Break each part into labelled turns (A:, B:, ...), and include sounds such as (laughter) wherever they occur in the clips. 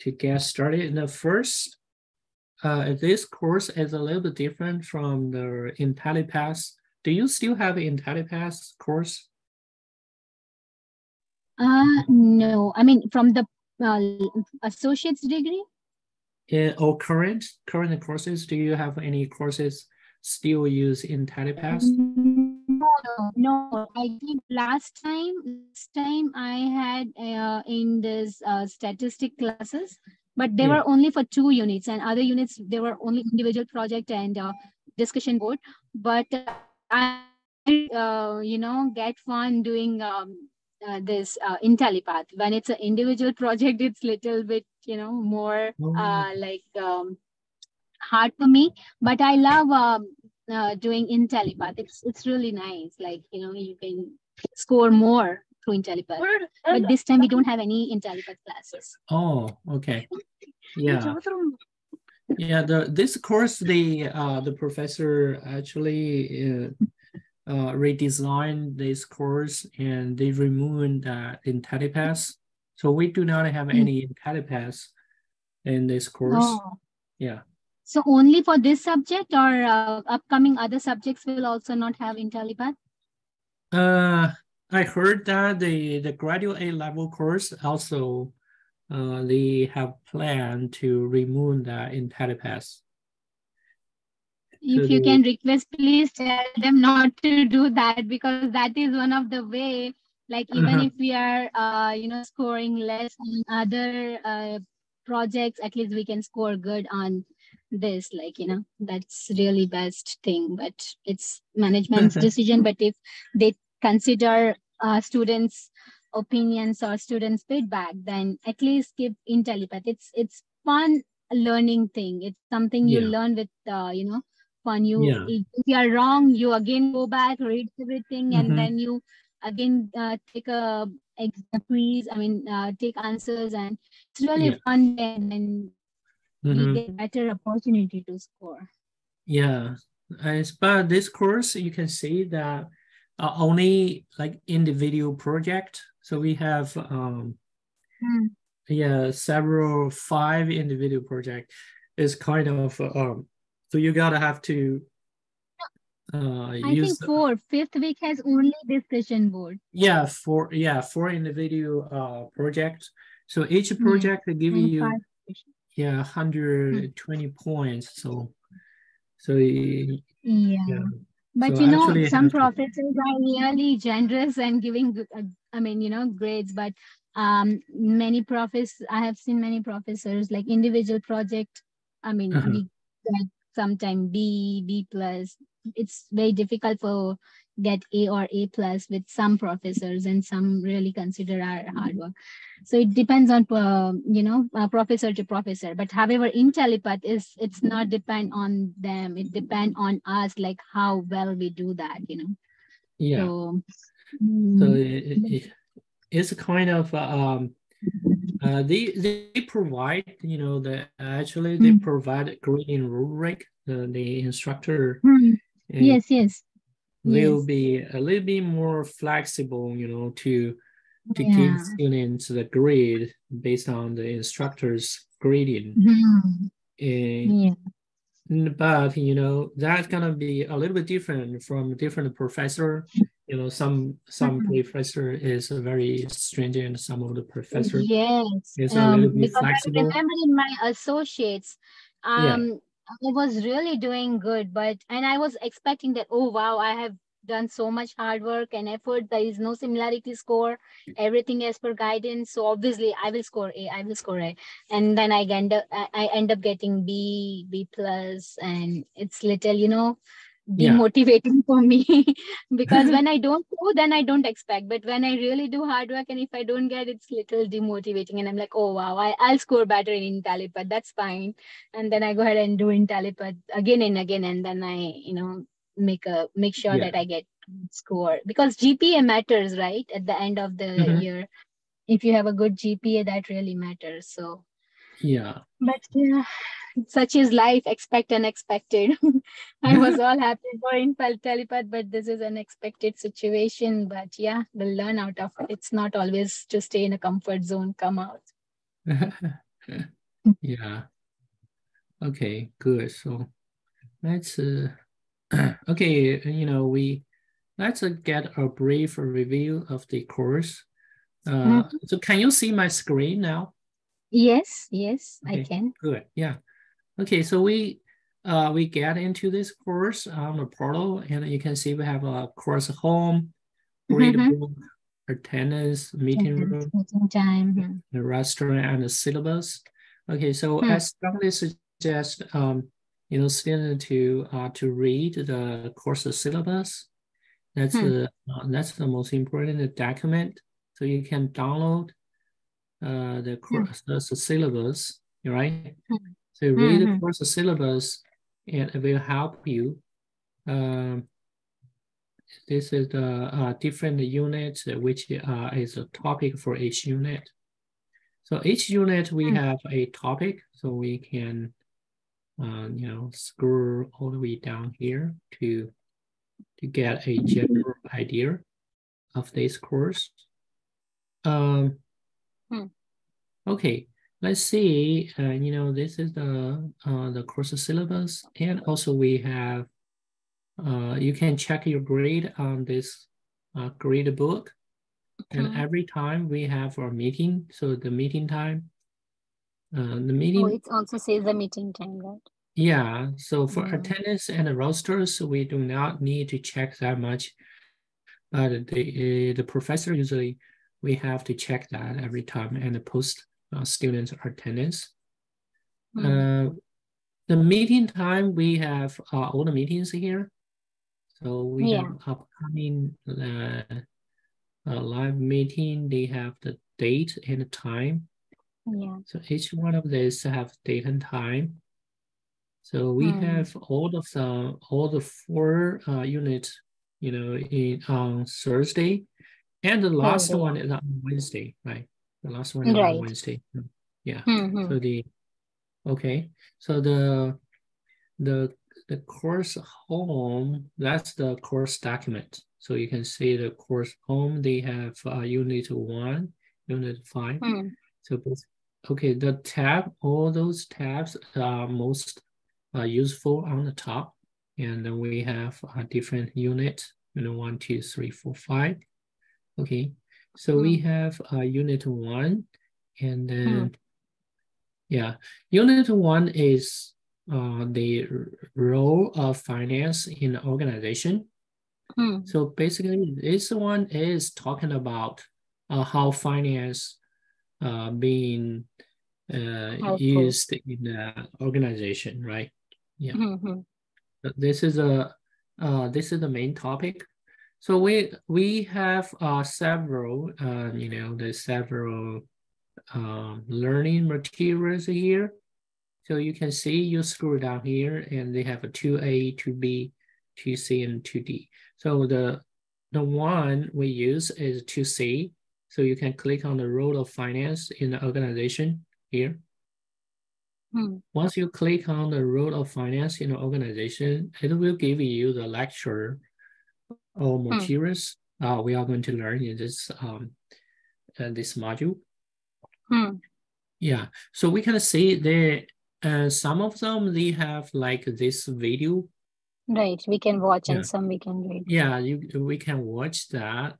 A: to get started. In the first, uh, this course is a little bit different from the IntelliPath. Do you still have IntelliPath course?
B: Uh, no, I mean from the uh, associate's degree.
A: Or current current courses? Do you have any courses still use IntelliPath?
B: No, no. I think last time, last time I had uh, in this uh, statistic classes, but they yeah. were only for two units, and other units they were only individual project and uh, discussion board. But I, uh, you know, get fun doing um, uh, this uh, IntelliPath. When it's an individual (laughs) project, it's little bit, you know, more oh. uh, like um, hard for me. But I love um, uh, doing IntelliPath. It's it's really nice. Like you know, you can score more through IntelliPath. But this time we don't have any IntelliPath classes.
A: Oh, okay. Yeah. Yeah, the this course the uh the professor actually uh, uh, redesigned this course and they removed the IntelliPath. So we do not have mm. any IntelliPath in this course. Oh. Yeah.
B: So only for this subject or uh, upcoming other subjects will also not have IntelliPath?
A: Uh, I heard that the, the graduate A level course also uh, they have planned to remove the IntelliPath
B: if you can request please tell them not to do that because that is one of the way like even uh-huh. if we are uh, you know scoring less on other uh, projects at least we can score good on this like you know that's really best thing but it's management's decision but if they consider uh, students opinions or students feedback then at least give IntelliPath it's it's fun learning thing it's something you yeah. learn with uh, you know fun. You yeah. if you are wrong, you again go back, read everything, and mm-hmm. then you again uh, take a quiz. I mean, uh, take answers, and it's really yeah. fun. And, and mm-hmm. you get better opportunity to score.
A: Yeah, as but this course, you can see that uh, only like individual project. So we have um, mm. yeah several five individual project is kind of um so you gotta have to
B: uh, I use, think four. Fifth week has only discussion board.
A: Yeah, for yeah, four individual uh projects. So each hmm. project mm. give you yeah 120 mm. points. So so
B: yeah. yeah. But so you know, some professors are really generous and giving, uh, I mean, you know, grades. But um, many professors, I have seen many professors like individual project. I mean, uh-huh. we get sometimes B, B plus. It's very difficult for get A or A plus with some professors and some really consider our hard work. So it depends on, uh, you know, uh, professor to professor. But however, IntelliPath is, it's not depend on them. It depend on us, like how well we do that, you know?
A: Yeah. So, so it, it, it's kind of, um, uh, they they provide you know the actually they mm. provide grading rubric the, the instructor
B: mm. yes yes
A: will yes. be a little bit more flexible you know to to yeah. give students the grade based on the instructor's grading mm. yeah. but you know that's gonna be a little bit different from different professor you know some some mm-hmm. professor is very stringent some of the professor
B: yes is a um, little bit because flexible. i remember in my associates um yeah. I was really doing good but and i was expecting that oh wow i have done so much hard work and effort. There is no similarity score. Everything as per guidance. So obviously i will score a i will score a. And then i end up i end up getting b b plus. And it's little you know demotivating yeah. for me (laughs) because (laughs) when I don't do, then I don't expect. But when I really do hard work and if I don't get, it's little demotivating. And I'm like, oh wow, I, I'll score better in IntelliPath. That's fine. And then I go ahead and do IntelliPath again and again. And then I, you know, make a make sure yeah. that I get score because GPA matters, right? At the end of the mm-hmm. year. If you have a good GPA, that really matters. So
A: yeah.
B: But yeah, such is life expect unexpected (laughs) i was all happy going for IntelliPath but this is an unexpected situation but yeah we'll learn out of it it's not always to stay in a comfort zone come out (laughs)
A: yeah. Okay, good. So let's uh, (clears throat) okay, you know, we let's uh, get a brief review of the course. Uh, mm -hmm. So can you see my screen now?
C: Yes, yes, okay, I can.
A: Good, yeah. Okay, so we uh, we get into this course on the portal and you can see we have a course home, grade mm -hmm. book, attendance, meeting room,
C: meeting time,
A: the restaurant and the syllabus. Okay, so mm -hmm. I strongly suggest um, you know, student to uh, to read the course syllabus. That's hmm. the uh, that's the most important document. So you can download uh, the course hmm. the syllabus, right? Hmm. So read the hmm, hmm. course syllabus, and it will help you. Um, this is the uh, different units, which uh, is a topic for each unit. So each unit we have a topic, so we can uh, you know, scroll all the way down here to, to get a general idea of this course. Um, hmm. Okay, let's see, uh, you know, this is the, uh, the course syllabus and also we have, uh, you can check your grade on this uh, grade book. And every time we have our meeting, so the meeting time, uh, the meeting. Oh,
C: it also says the meeting time, right?
A: Yeah. So for mm. attendance and the rosters, we do not need to check that much. But the the professor usually we have to check that every time and post uh, students attendance. Mm. Uh, the meeting time we have uh, all the meetings here. So we yeah. have upcoming uh, uh, live meeting. They have the date and the time.
C: Yeah.
A: So each one of these have date and time. So we mm. have all of the all the four uh, units, you know, in on Thursday, and the last oh, one is on Wednesday, right? The last one is right. on Wednesday. Yeah. Mm-hmm. So the okay, so the the the course home that's the course document. So you can see the course home. They have uh, unit one, unit five. Mm. So okay, the tab, all those tabs are most uh, useful on the top. And then we have a different unit, you know, one, two, three, four, five. Okay, so mm. we hmm. have uh, unit one, and then, mm. yeah, unit one is uh, the role of finance in the organization. Mm. So basically, this one is talking about uh, how finance uh, being uh, used in the organization, right? Yeah. Mm-hmm. This is a uh, this is the main topic. So we we have uh, several uh, you know the several uh, learning materials here. So you can see you scroll down here and they have a 2A, 2B, 2C, and 2D. So the the one we use is 2C. So you can click on the role of finance in the organization here. Hmm. Once you click on the role of finance in the organization, it will give you the lecture or hmm. materials uh, we are going to learn in this um, uh, this module. Hmm. Yeah, so we can see there, uh, some of them, they have like this video.
C: Right, we can watch yeah. and some we can read.
A: Yeah, you, we can watch that.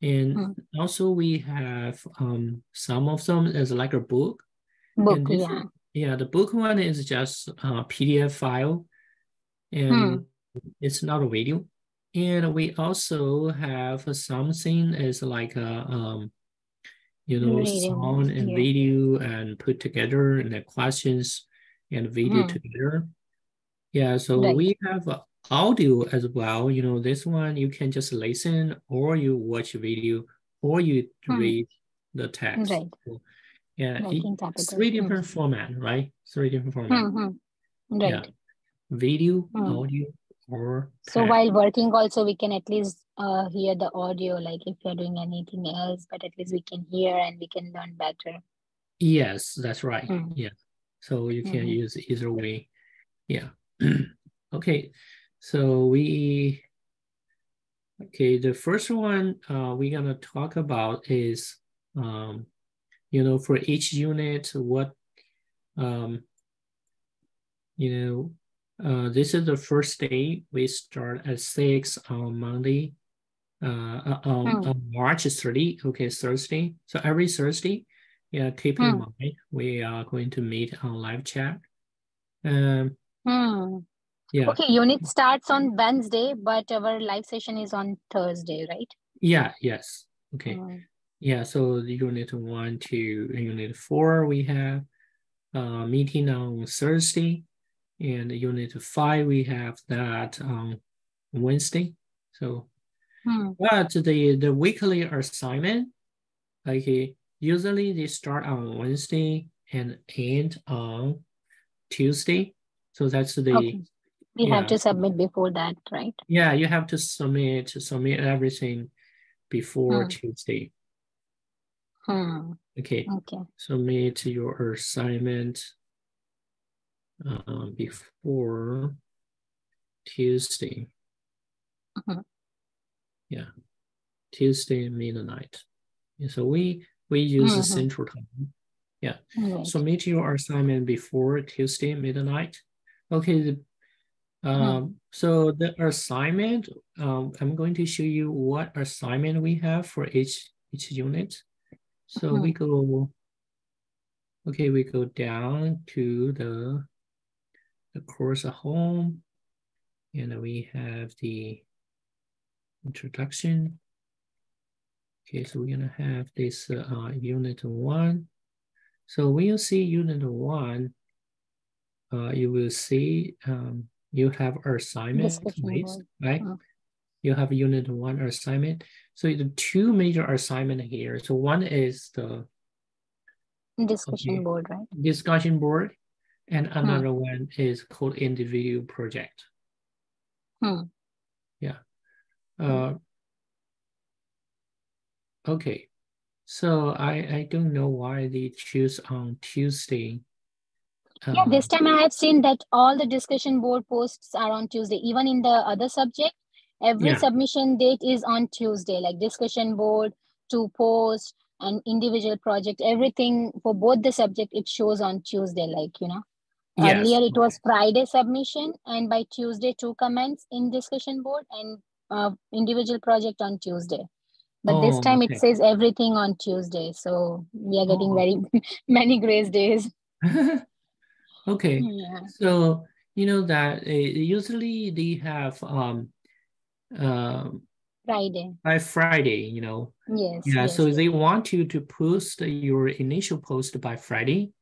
A: And hmm. also we have um, some of them as like a book.
C: Book, yeah.
A: Yeah, the book one is just a PDF file and hmm. it's not a video. And we also have something is like a, um, you know, video. sound and yeah. video and put together and the questions and video hmm. together. Yeah, so right. we have audio as well. You know, this one you can just listen or you watch video or you hmm. read the text. Right. So yeah, three different mm. format, right? Three different format. Mm-hmm. Right. Yeah. Video, mm. audio, or
C: so while working also we can at least uh, hear the audio like if you're doing anything else but at least we can hear and we can learn better.
A: Yes that's right. Mm. yeah. So you can mm-hmm. use either way. Yeah. (clears throat) Okay. So we okay the first one uh, we're gonna talk about is um, you know, for each unit, what um, you know, uh, this is the first day. We start at six on Monday, uh, uh on, hmm. on March 30, okay, Thursday. So every Thursday, yeah, keep in hmm. mind, we are going to meet on live chat. Um,
C: hmm. Yeah. Okay, unit starts on Wednesday, but our live session is on Thursday, right?
A: Yeah, yes. Okay. Yeah, so unit one to unit four, we have a meeting on Thursday, and unit five, we have that on Wednesday. So, hmm. but the, the weekly assignment, like usually they start on Wednesday and end on Tuesday. So that's the okay.
C: You yeah. have to submit before that, right?
A: Yeah, you have to submit submit everything before hmm. Tuesday.
C: Hmm.
A: Okay.
C: Okay.
A: Submit your assignment uh, before Tuesday.
C: Uh-huh.
A: Yeah, Tuesday midnight. Yeah, so we we use mm-hmm. Central Time. Yeah. Right. Submit your assignment before Tuesday midnight. Okay. The, um, mm-hmm. So the assignment, um, I'm going to show you what assignment we have for each each unit. So mm-hmm. we go, okay, we go down to the, the course at home, and we have the introduction. Okay, so we're gonna have this uh, unit one. So when you see unit one, uh, you will see um, you have assignment, right? Oh. You have unit one assignment. So the two major assignment here. So one is the
C: discussion okay, board, right?
A: Discussion board, and hmm. another hmm. one is called individual project.
C: Hmm.
A: Yeah. Uh, okay. So I I don't know why they choose on Tuesday.
C: yeah, this um, time I have seen that all the discussion board posts are on Tuesday, even in the other subject every yeah. submission date is on tuesday like discussion board to post and individual project everything for both the subject it shows on tuesday like you know yes. earlier it was friday submission and by tuesday two comments in discussion board and uh, individual project on tuesday but oh, this time okay. it says everything on tuesday so we are getting oh. very (laughs) many grace days (laughs)
A: okay yeah. so you know that uh, usually they have um um,
C: Friday.
A: By Friday, you know.
C: Yes.
A: Yeah.
C: Yes,
A: so
C: yes.
A: they want you to post your initial post by Friday,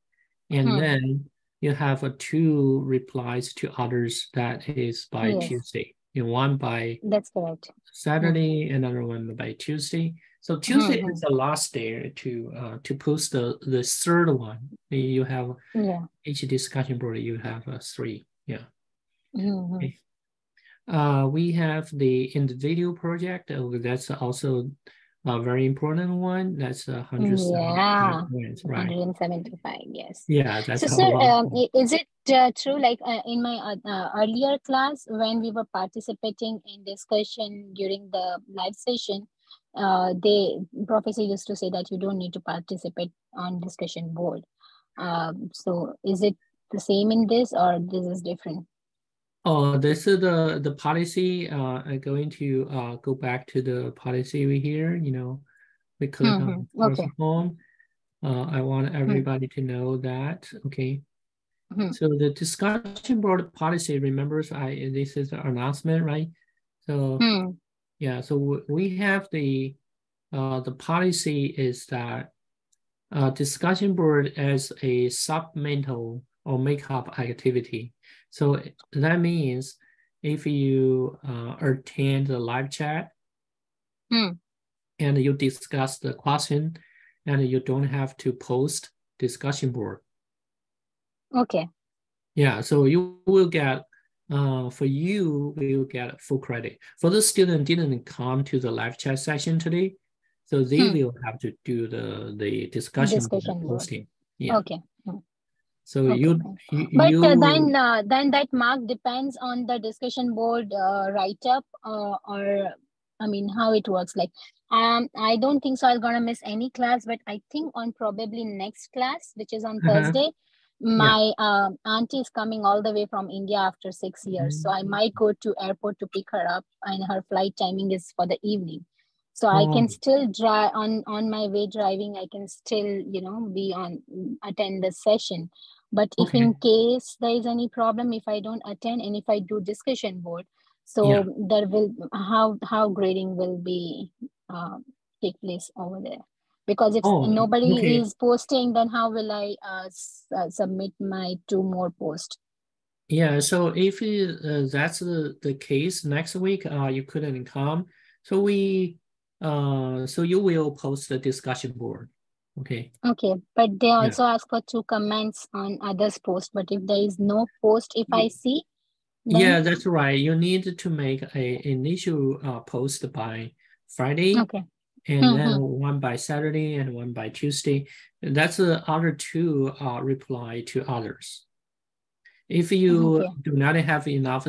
A: and hmm. then you have a two replies to others that is by yes. Tuesday. And one by
C: that's correct.
A: Saturday, hmm. another one by Tuesday. So Tuesday hmm. is the last day to uh, to post the the third one. You have
C: yeah.
A: each discussion board. You have uh, three. Yeah.
C: Mm-hmm. Okay.
A: Uh, we have the individual project. Uh, that's also a very important one. That's a hundred
C: yeah, right? 175, yes.
A: Yeah, that's
C: so, sir, um, is it uh, true? Like uh, in my uh, uh, earlier class, when we were participating in discussion during the live session, uh, they professor used to say that you don't need to participate on discussion board. Um, so is it the same in this or this is different?
A: Oh, this is the the policy. Uh, I'm going to uh go back to the policy we here. You know, we click mm -hmm. on okay. home. Uh, I want mm-hmm. everybody mm -hmm. to know that. Okay.
C: Mm -hmm.
A: So the discussion board policy. Remembers, I this is the announcement, right? So
C: mm.
A: yeah. So we have the uh the policy is that uh discussion board as a supplemental or makeup activity. So that means if you uh, attend the live chat
C: mm.
A: and you discuss the question and you don't have to post discussion board.
C: Okay.
A: Yeah, so you will get, uh, for you, we will get full credit. For the student didn't come to the live chat session today, so they hmm. will have to do the, the discussion, discussion posting.
C: Yeah. Okay. Hmm.
A: So okay. you, you,
C: but uh, then uh, then that mark depends on the discussion board uh, write up uh, or I mean how it works. Like um, I don't think so. I'm gonna miss any class, but I think on probably next class, which is on -huh. Thursday, my yeah. um, auntie is coming all the way from India after six years. Mm-hmm. So I mm. might go to airport to pick her up and her flight timing is for the evening. So oh. I can oh. still drive on, on my way driving. I can still, you know, be on, attend the session. But okay. if in case there is any problem, if I don't attend and if I do discussion board, so yeah. there will, how, how grading will be, uh, take place over there because if oh, nobody okay. is posting then how will i uh, s- uh, submit my two more posts
A: yeah so if it, uh, that's the, the case next week uh, you couldn't come so we uh so you will post the discussion board okay
C: okay but they also yeah. ask for two comments on others post but if there is no post if i see
A: then... yeah that's right you need to make a initial uh, post by friday
C: okay
A: and mm-hmm. then one by Saturday and one by Tuesday. That's the other two uh, reply to others. If you okay. do not have enough,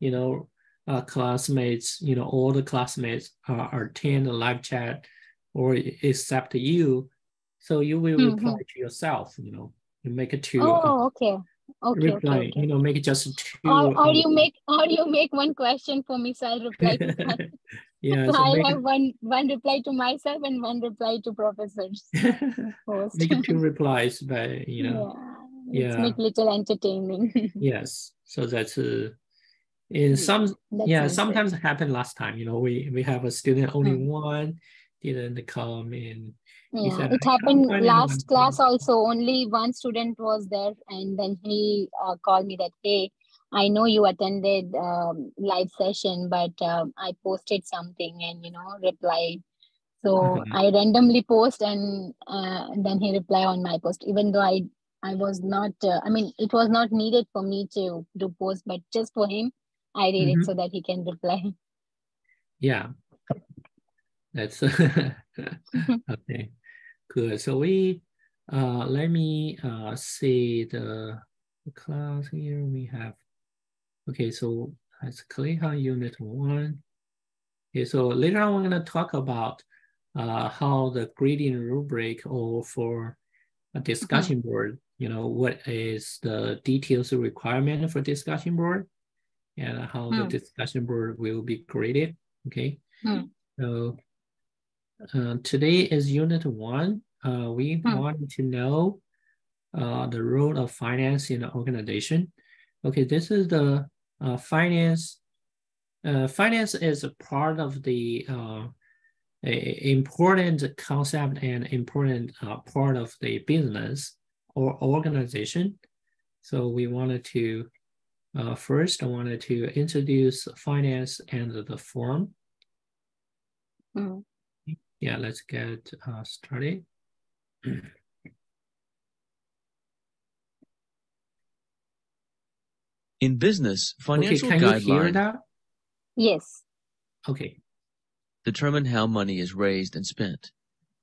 A: you know, uh, classmates, you know, all the classmates are, are attend the live chat or except you, so you will mm-hmm. reply to yourself, you know, you make it to.
C: Oh, okay. Okay,
A: reply,
C: okay, okay.
A: you know, make it just two.
C: Or, or you make, or you make one question for me, so I'll reply to (laughs)
A: yeah
C: so, (laughs) so i have one one reply to myself and one reply to professors (laughs)
A: make two replies but you know
C: yeah, yeah. make little entertaining
A: yes so that's uh, in some that's yeah sometimes it happened last time you know we we have a student only hmm. one didn't come in
C: yeah said, it happened last class also only one student was there and then he uh, called me that hey I know you attended um, live session, but um, I posted something and you know replied. So mm-hmm. I randomly post and, uh, then he reply on my post, even though I I was not. Uh, I mean, it was not needed for me to do post, but just for him, I did mm-hmm. it so that he can reply.
A: Yeah, that's (laughs) okay. Good. So we uh, let me uh, see the class here. We have Okay, so let's click on unit one. Okay, so later on, we're gonna talk about uh, how the grading rubric or for a discussion mm -hmm. board, you know, what is the details requirement for discussion board and how mm. the discussion board will be graded, okay? Mm. So uh, today is unit one. Uh, we mm. want to know uh, the role of finance in the organization. Okay, this is the uh, finance. Uh, finance is a part of the uh, important concept and important uh, part of the business or organization. So we wanted to uh, first, I wanted to introduce finance and the form. Mm. Yeah, let's get uh, started.
D: In business, financial
A: okay, can you hear that?
C: Yes.
A: Okay.
D: Determine how money is raised and spent.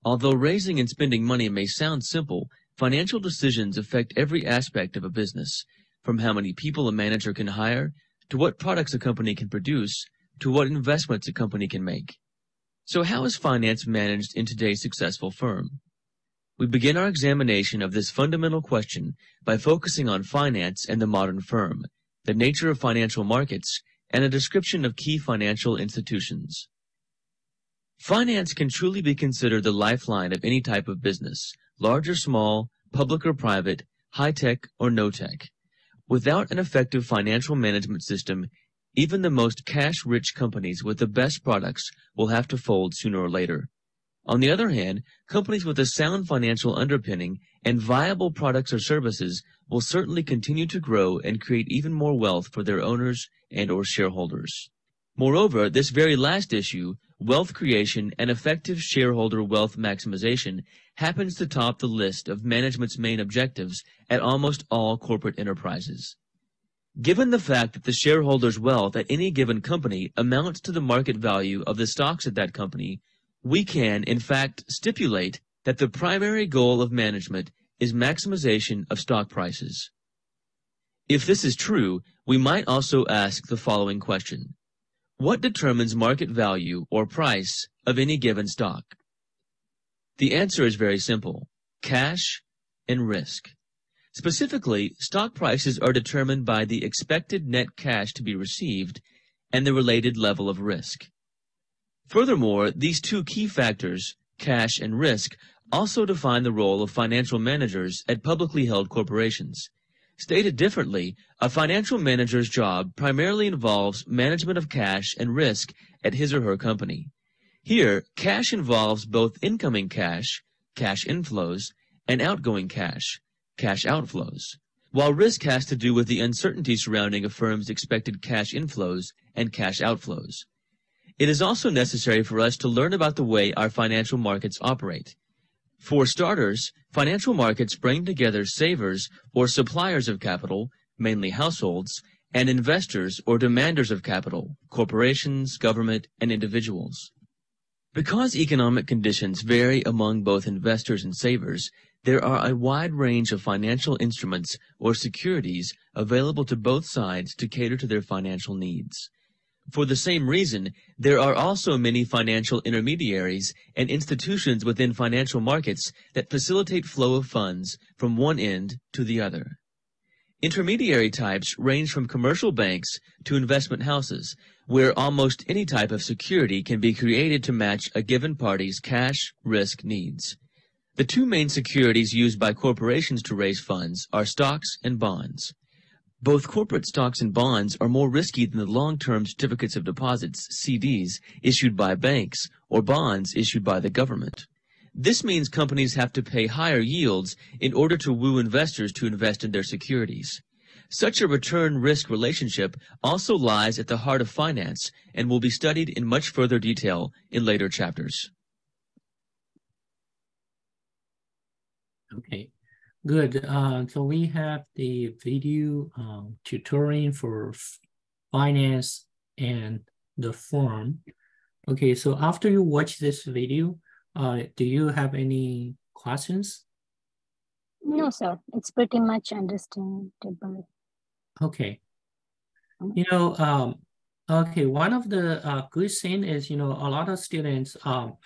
D: Although raising and spending money may sound simple, financial decisions affect every aspect of a business, from how many people a manager can hire, to what products a company can produce, to what investments a company can make. So how is finance managed in today's successful firm? We begin our examination of this fundamental question by focusing on finance and the modern firm, the nature of financial markets, and a description of key financial institutions. Finance can truly be considered the lifeline of any type of business, large or small, public or private, high-tech or no-tech. Without an effective financial management system, even the most cash-rich companies with the best products will have to fold sooner or later. On the other hand, companies with a sound financial underpinning and viable products or services will certainly continue to grow and create even more wealth for their owners and or shareholders. Moreover, this very last issue, wealth creation and effective shareholder wealth maximization, happens to top the list of management's main objectives at almost all corporate enterprises. Given the fact that the shareholders' wealth at any given company amounts to the market value of the stocks at that company, we can, in fact, stipulate that the primary goal of management is maximization of stock prices. If this is true, we might also ask the following question. What determines market value or price of any given stock? The answer is very simple. Cash and risk. Specifically, stock prices are determined by the expected net cash to be received and the related level of risk. Furthermore, these two key factors, cash and risk, also define the role of financial managers at publicly held corporations. Stated differently, a financial manager's job primarily involves management of cash and risk at his or her company. Here, cash involves both incoming cash, cash inflows, and outgoing cash, cash outflows, while risk has to do with the uncertainty surrounding a firm's expected cash inflows and cash outflows. It is also necessary for us to learn about the way our financial markets operate. For starters, financial markets bring together savers or suppliers of capital, mainly households, and investors or demanders of capital, corporations, government, and individuals. Because economic conditions vary among both investors and savers, there are a wide range of financial instruments or securities available to both sides to cater to their financial needs. For the same reason, there are also many financial intermediaries and institutions within financial markets that facilitate flow of funds from one end to the other. Intermediary types range from commercial banks to investment houses, where almost any type of security can be created to match a given party's cash risk needs. The two main securities used by corporations to raise funds are stocks and bonds. Both corporate stocks and bonds are more risky than the long-term certificates of deposits, CDs, issued by banks or bonds issued by the government. This means companies have to pay higher yields in order to woo investors to invest in their securities. Such a return-risk relationship also lies at the heart of finance and will be studied in much further detail in later chapters.
A: Okay. Good. Uh, so we have the video um, tutoring for finance and the form. Okay, so after you watch this video, uh, do you have any questions?
C: No, sir. It's pretty much understandable.
A: Okay. Mm-hmm. You know, um, okay, one of the uh, good thing is, you know, a lot of students, um,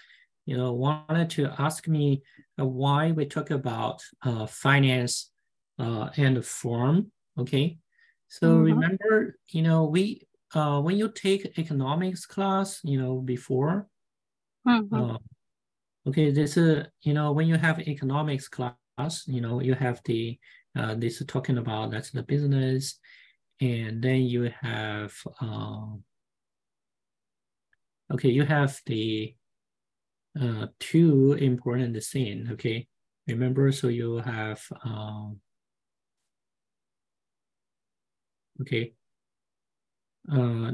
A: you know, wanted to ask me uh, why we talk about uh, finance uh, and form. Okay, so mm -hmm. remember, you know, we uh, when you take economics class, you know, before, mm -hmm. Okay, this is you know when you have economics class, you know, you have the uh, this is talking about that's the business, and then you have um, okay, you have the uh, two important things, okay? Remember, so you have, um, okay. Uh,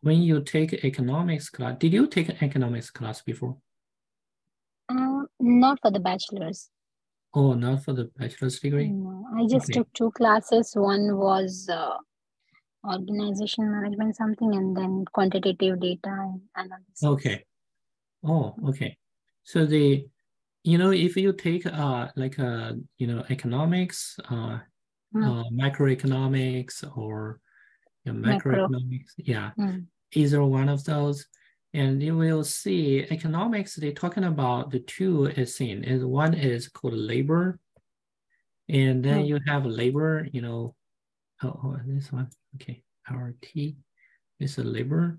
A: when you take economics class, did you take an economics class before?
C: Not for the bachelor's.
A: Oh, not for the bachelor's degree?
C: No, I just okay. took two classes. One was uh, organization management something and then quantitative data analysis.
A: Okay. Oh, okay. So the, you know, if you take uh like uh you know economics, uh, mm. uh microeconomics or you know, macroeconomics, yeah, mm. either one of those, and you will see economics. They're talking about the two is seen. Is one is called labor, and then mm. you have labor. You know, oh, oh this one, okay, RT is a labor,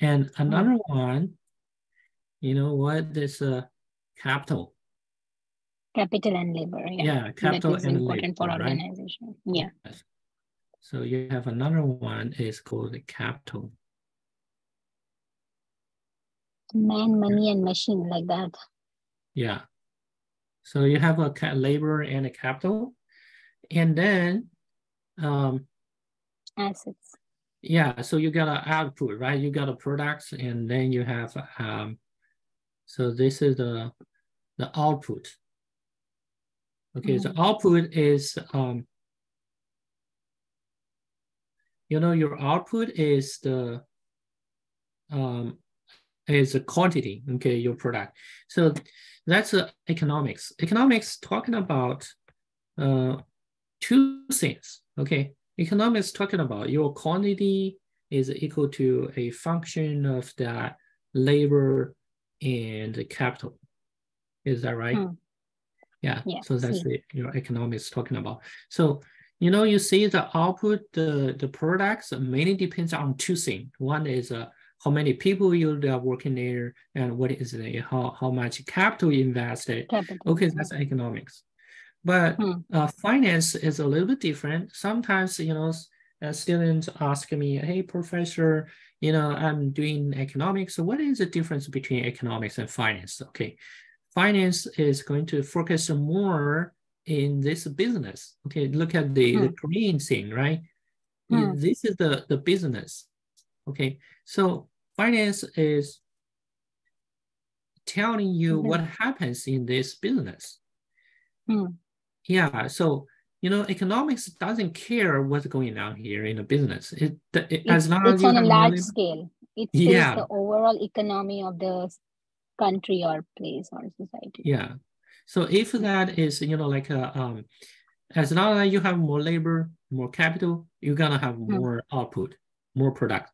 A: and another one you know what is uh, capital?
C: Capital and labor. Yeah,
A: yeah capital and
C: important labor, for organization. Right? Yeah. Yes.
A: So you have another one is called capital.
C: Man, money, and machine like that.
A: Yeah. So you have a labor and a capital, and then um,
C: assets.
A: Yeah, so you got an output, right? You got a products, and then you have um, so this is the, the output. Okay, mm -hmm. the output is, um, you know, your output is the, um, is the quantity, okay, your product. So that's uh, economics. Economics talking about uh, two things, okay? Economics talking about your quantity is equal to a function of that labor and capital. Is that right? Hmm. Yeah, yeah so that's the your economics talking about. So you know, you see the output, the the products mainly depends on two things. One is uh, how many people you are working there, and what is the how how much capital invested. Capital. Okay, that's economics. But hmm. uh, finance is a little bit different. Sometimes you know, uh, students ask me, "Hey, professor, you know, I'm doing economics. So what is the difference between economics and finance?" Okay, finance is going to focus more in this business. Okay, look at the, hmm. the green thing, right? Hmm. This is the, the business. Okay, so finance is telling you mm -hmm. what happens in this business. Hmm. Yeah, so you know, economics doesn't care what's going on here in the business. It, it
C: as long it's as on a large scale. It yeah. the overall economy of the country or place or society.
A: Yeah. So if that is, you know, like a, um, as long as you have more labor, more capital, you're gonna have hmm. more output, more product.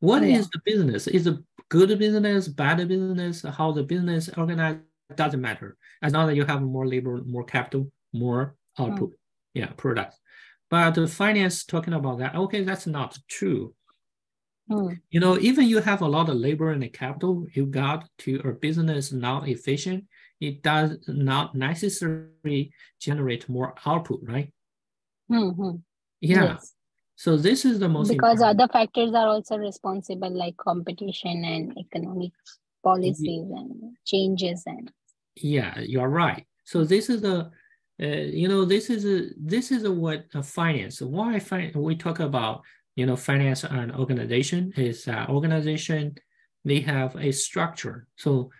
A: What yeah. is the business? Is a good business, bad business? How the business organized doesn't matter. As long as you have more labor, more capital, more output, yeah, product. But the finance talking about that, okay, that's not true. Hmm. You know, even you have a lot of labor and capital, you got to a business not efficient, it does not necessarily generate more output, right? Mm-hmm. Yeah. Yes. So this is the most
C: because important. other factors are also responsible, like competition and economic policies yeah. and changes and.
A: Yeah, you're right. So this is the, uh, you know, this is a, this is a what a finance. Why fi- we talk about you know finance and organization is uh, organization they have a structure. So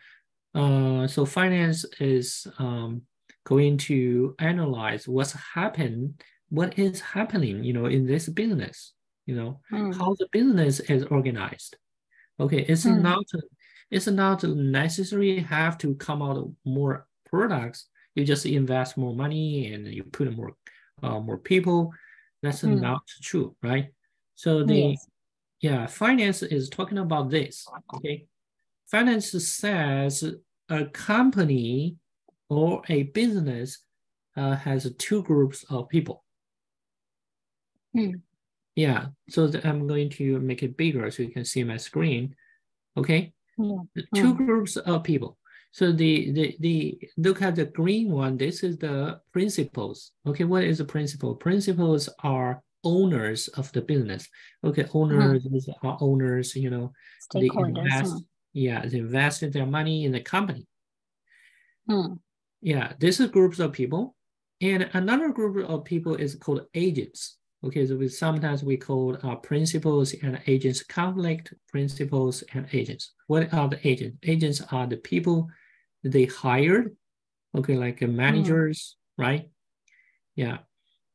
A: uh, so finance is um, going to analyze what's happened, what is happening, you know, in this business, you know, mm. how the business is organized. Okay, it's mm. not it's not necessary have to come out more products. You just invest more money and you put more uh, more people. That's mm. not true, right? So the yes. yeah, finance is talking about this. Okay, Finance says a company or a business uh, has two groups of people. Hmm. Yeah, so I'm going to make it bigger so you can see my screen. Okay, yeah. two hmm. groups of people. So the, the, the look at the green one, this is the principals. Okay, what is the principal? Principals are owners of the business. Okay, owners hmm. are owners, you know, they invest, yeah, they invested their money in the company. Hmm. Yeah, this is groups of people. And another group of people is called agents. Okay, so we sometimes we call uh, principals and agents conflict, principals and agents. What are the agents? Agents are the people they hired, okay, like managers, hmm. right? Yeah,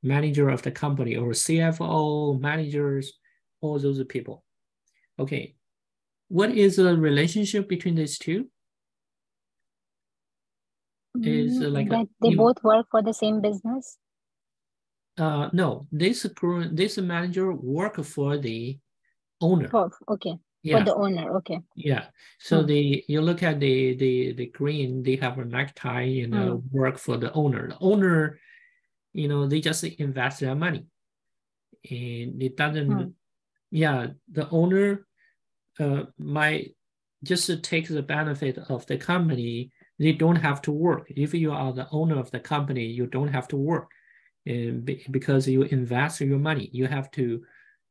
A: manager of the company or CFO, managers, all those people. Okay, what is the relationship between these two? Is
C: mm,
A: like
C: that a, they both work for the same business.
A: Uh, no, this this manager work for the owner.
C: Oh, okay. Yeah. For the owner, okay.
A: Yeah. So hmm. the you look at the the the green, they have a necktie and hmm. work for the owner. The owner, you know, they just invest their money, and it doesn't. Hmm. Yeah, the owner uh, might just take the benefit of the company. They don't have to work. If you are the owner of the company, you don't have to work, and because you invest your money, you have to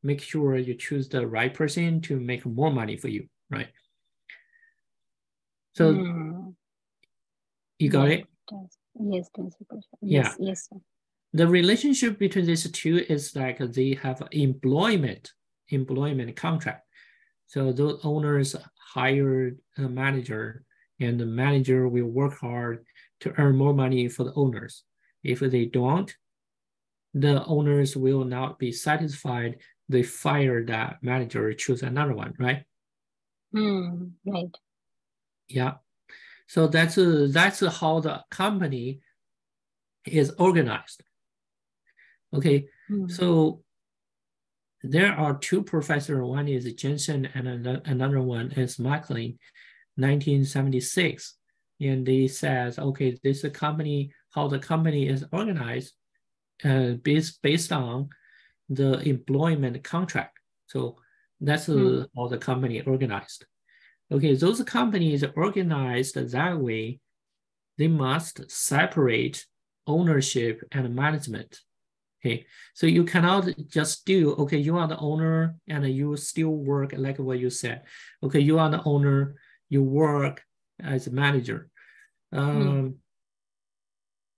A: make sure you choose the right person to make more money for you, right? So mm. you got it.
C: Yes, principal. Yes, yeah. yes. Sir.
A: The relationship between these two is like they have employment employment contract. So those owners hire a manager and the manager will work hard to earn more money for the owners. If they don't, the owners will not be satisfied. They fire that manager, choose another one, right?
C: Mm, right.
A: Yeah. So that's uh, that's how the company is organized. Okay. Mm. So there are two professors. One is Jensen and another one is Meckling, 1976. And they says, okay, this company, how the company is organized uh, based, based on the employment contract. So that's mm. how the company organized. Okay, those companies organized that way, they must separate ownership and management. Okay, so you cannot just do, okay, you are the owner and you still work like what you said. Okay, you are the owner, you work as a manager. Um, mm.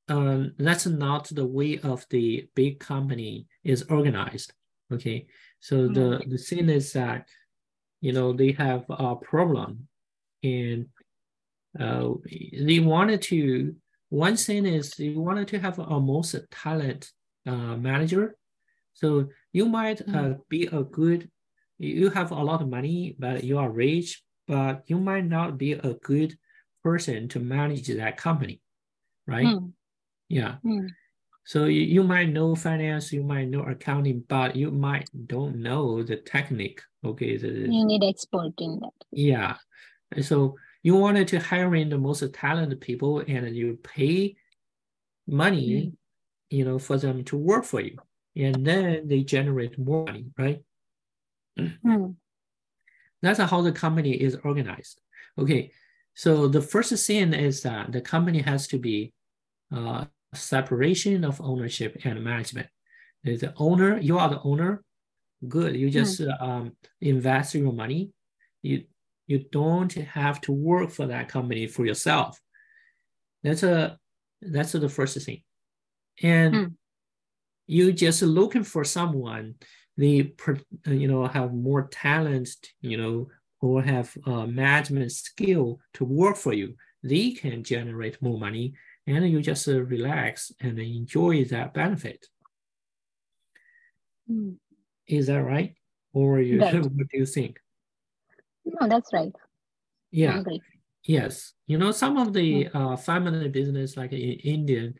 A: Um, that's not the way of the big company is organized. Okay, so the, the thing is that, you know, they have a problem and uh, they wanted to, one thing is they wanted to have a most talent uh, manager. So you might uh, mm. be a good, you have a lot of money, but you are rich, but you might not be a good person to manage that company, right? Mm. Yeah. Mm. So you, you might know finance, you might know accounting, but you might don't know the technique. Okay. The,
C: you need expert in that.
A: Yeah. So you wanted to hire in the most talented people and you pay money mm you know, for them to work for you. And then they generate more money, right? Mm. That's how the company is organized. Okay, so the first thing is that the company has to be uh, separation of ownership and management. The owner, you are the owner, good. You just mm. um, invest your money. You you don't have to work for that company for yourself. That's a that's the first thing and mm. you just looking for someone they you know have more talent you know or have uh, management skill to work for you they can generate more money and you just uh, relax and enjoy that benefit mm. is that right or you right. (laughs) what do you think
C: no that's right
A: yeah yes you know some of the mm. uh, family business like in indian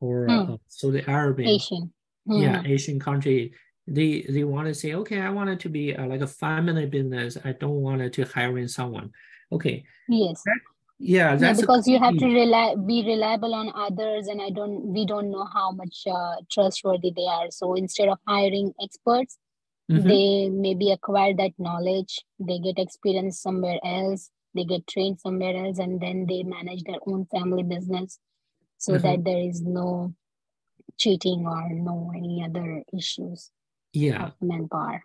A: or mm. uh, Saudi Arabia,
C: Asian,
A: mm. yeah, Asian country, they they want to say, okay, I want it to be uh, like a family business. I don't want it to hire in someone. Okay.
C: Yes.
A: That, yeah, that's
C: because you have to rely be reliable on others, and I don't. We don't know how much uh, trustworthy they are. So instead of hiring experts, mm-hmm. they maybe acquire that knowledge. They get experience somewhere else. They get trained somewhere else, and then they manage their own family business so mm-hmm. that there is no cheating or no any other issues
A: yeah
C: manpower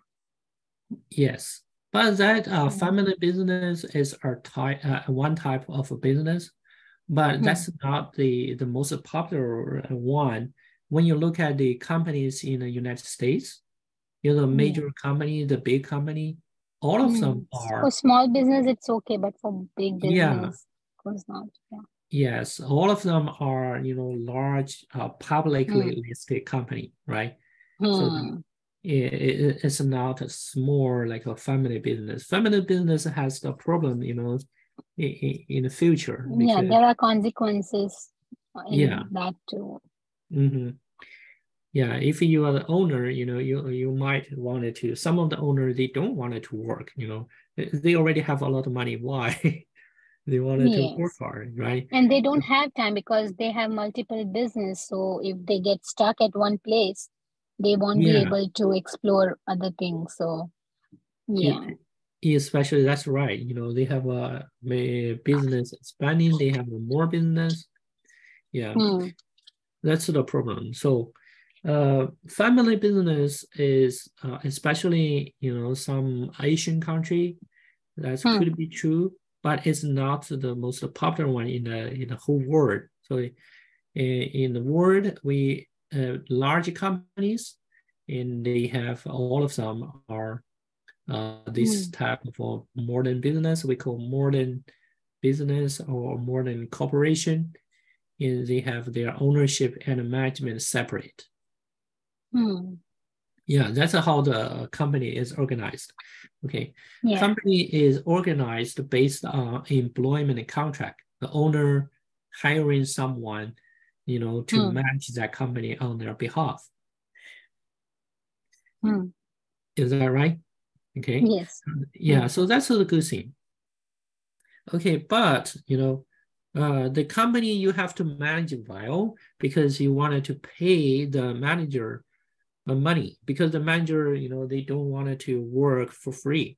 A: yes but that uh, mm-hmm. family business is a type uh, one type of a business but mm-hmm. that's not the the most popular one when you look at the companies in the united states you know mm-hmm. major company the big company all of them mm-hmm. are
C: for small business it's okay but for big business yeah. of course not yeah
A: Yes, all of them are you know large uh, publicly mm. listed company, right? Mm. So hmm. It, it, it's not small like a family business. Family business has the problem, you know, in, in the future.
C: Yeah, there are consequences. yeah, that too.
A: Mm-hmm. Yeah, if you are the owner, you know, you you might want it to. Some of the owners they don't want it to work. You know, they already have a lot of money. Why? (laughs) they wanted yes. to work hard right
C: and they don't have time because they have multiple business so if they get stuck at one place they won't yeah. be able to explore other things so yeah
A: especially that's right you know they have a, a business expanding they have more business yeah hmm. that's the problem so uh, family business is uh, especially you know some asian country that hmm. could be true but it's not the most popular one in the in the whole world. So in, in the world, we uh, large companies, and they have all of them are uh, this mm. type of modern business. We call modern business or modern corporation, and they have their ownership and management separate. Mm. Yeah, that's how the company is organized. Okay, yeah. company is organized based on employment contract. The owner hiring someone, you know, to mm. manage that company on their behalf. Mm. Is that right? Okay.
C: Yes.
A: Yeah. So that's a good thing. Okay, but you know, uh, the company you have to manage well because you wanted to pay the manager uh, money because the manager, you know, they don't want to work for free.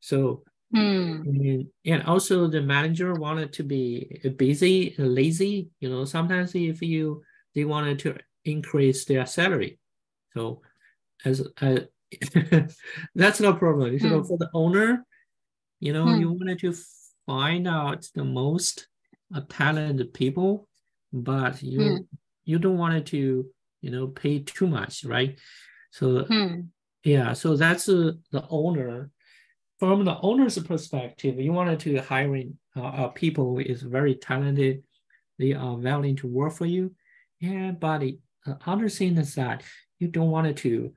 A: So,
C: mm.
A: and, and also the manager wanted to be busy, lazy, you know, sometimes if you, they wanted to increase their salary. So as, uh, (laughs) that's no problem. Mm. So for the owner, you know, mm. you wanted to find out the most uh, talented people, but you mm. you don't want to you know pay too much, right? So yeah, so that's uh, the owner. From the owner's perspective, you wanted to hiring uh, people who is very talented. They are willing to work for you. Yeah, but the uh, other thing is that you don't want to,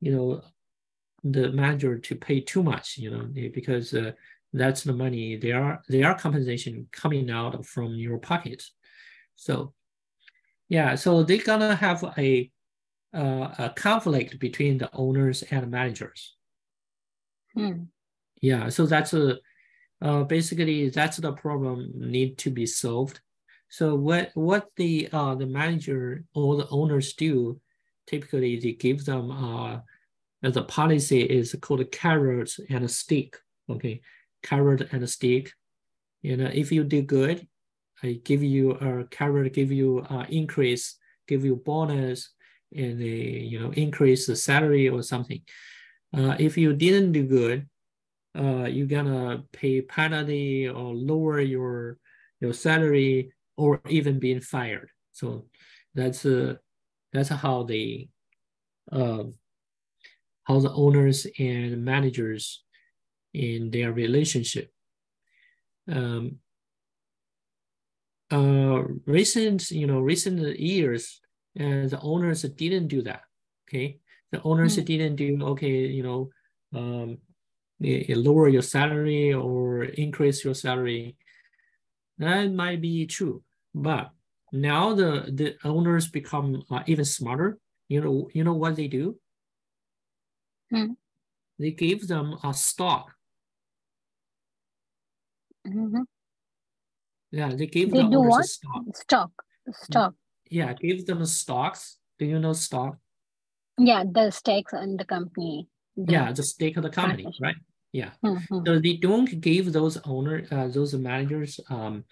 A: you know, the manager to pay too much, you know, because uh, that's the money they are they are compensation coming out from your pocket so yeah so they're gonna have a uh, a conflict between the owners and managers
C: hmm.
A: Yeah so that's a uh, basically that's the problem need to be solved so what what the uh, the manager or the owners do typically they give them uh, the policy is called carrots and a stick okay carrot and stick. You know, if you do good, I give you a carrot, give you uh, increase, give you bonus, and a, you know increase the salary or something. Uh, if you didn't do good, uh, you're gonna pay penalty or lower your your salary or even being fired. So that's uh, that's how they uh, how the owners and managers in their relationship. Um, uh, recent, you know, recent years, uh, the owners didn't do that. Okay, the owners mm. didn't do okay, you know, um, lower your salary or increase your salary. That might be true, but now the the owners become uh, even smarter. You know, you know what they do?
C: Mm.
A: They give them a stock
C: Mm-hmm.
A: Yeah, they gave
C: they
A: the
C: do what?
A: stock.
C: Stock. Stock.
A: Yeah, give them stocks. Do you know stock?
C: Yeah, the stakes in the company.
A: The yeah, the stake of the company, right? Yeah.
C: Mm-hmm.
A: So they don't give those owner, uh, those managers, um,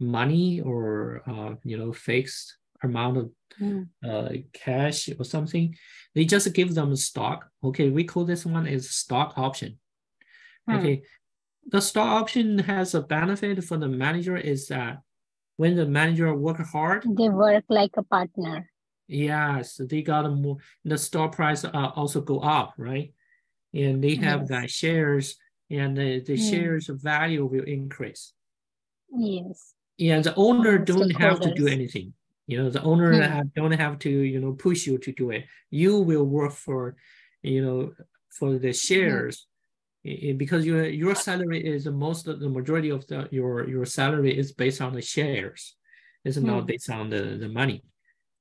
A: money or uh, you know fixed amount of
C: mm.
A: uh, cash or something. They just give them stock. Okay, we call this one is stock option.
C: Mm.
A: Okay, the stock option has a benefit for the manager is that when the manager work hard,
C: they work like a partner.
A: Yes, they got more. The stock price uh, also go up, right? And they have yes. that shares, and the, the mm. shares value will increase.
C: Yes.
A: Yeah, the owner don't have to do anything. You know, the owner mm. have, don't have to, you know, push you to do it. You will work for, you know, for the shares because your your salary is most of the majority of the your your salary is based on the shares it's not hmm. based on the the money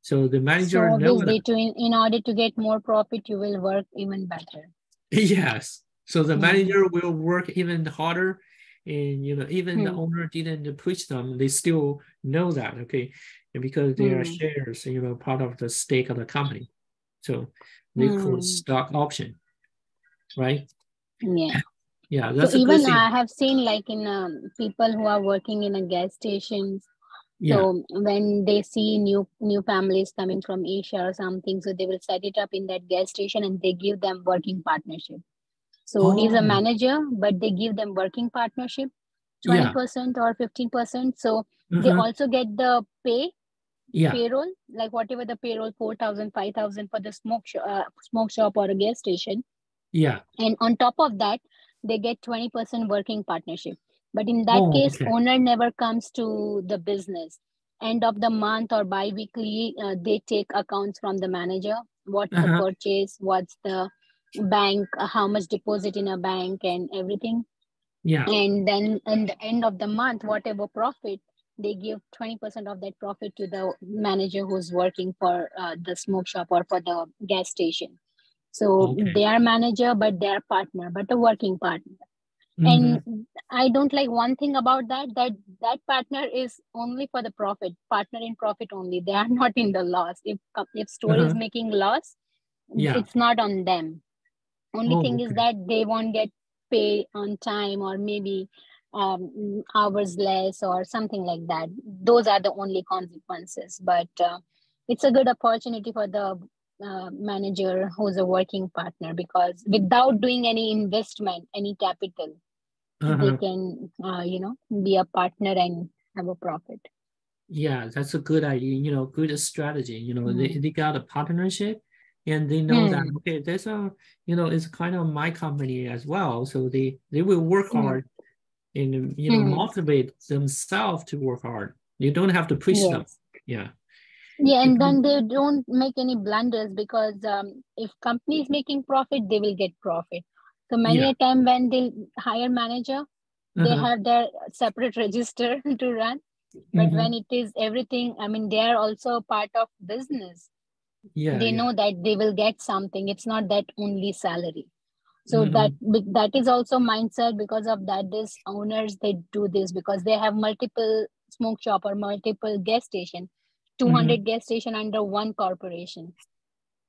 A: so the manager
C: so obviously to in, in order to get more profit you will work even better (laughs)
A: yes so the hmm. manager will work even harder and you know even the hmm. owner didn't push them they still know that okay and because they are shares you know part of the stake of the company so they call stock option right
C: yeah. (coughs)
A: Yeah, that's
C: so even I have seen like in um, people who are working in a gas stations. Yeah. So when they see new new families coming from Asia or something, so they will set it up in that gas station and they give them working partnership. So oh. he's a manager, but they give them working partnership, twenty yeah. percent or fifteen percent. So mm-hmm. they also get the pay
A: yeah.
C: payroll, like whatever the payroll, 4,000, 5,000 for the smoke, sh- uh, smoke shop or a gas station.
A: Yeah.
C: And on top of that, they get 20% working partnership. But in that
A: oh,
C: case,
A: okay.
C: owner never comes to the business. End of the month or bi-weekly, uh, they take accounts from the manager. What's uh-huh. the purchase? What's the bank? Uh, how much deposit in a bank and everything.
A: Yeah.
C: And then in the end of the month, whatever profit, they give 20% of that profit to the manager who's working for uh, the smoke shop or for the gas station. So okay. they are manager, but they are partner, but a working partner. Mm-hmm. And I don't like one thing about that that that partner is only for the profit, partner in profit only. They are (laughs) not in the loss. If if store uh-huh. is making loss, yeah. it's not on them. Only oh, thing okay. is that they won't get paid on time or maybe um, hours less or something like that. Those are the only consequences. But uh, it's a good opportunity for the uh, manager who's a working partner because without doing any investment, any capital, uh-huh. they can, uh, you know, be a partner and have a profit.
A: Yeah, that's a good idea. You know, good strategy. You know, mm. they, they got a partnership and they know mm. that okay, there's a you know, it's kind of my company as well. So they they will work mm. hard and you know mm. motivate themselves to work hard. You don't have to push yes. them. Yeah
C: yeah and then they don't make any blunders because um, if company is making profit they will get profit so many yeah. a time when they hire manager they uh-huh. have their separate register (laughs) to run but mm-hmm. when it is everything i mean they are also part of business yeah they yeah. know that they will get something it's not that only salary so mm-hmm. that that is also mindset because of that these owners they do this because they have multiple smoke shop or multiple gas station 200 mm-hmm. gas station under one corporation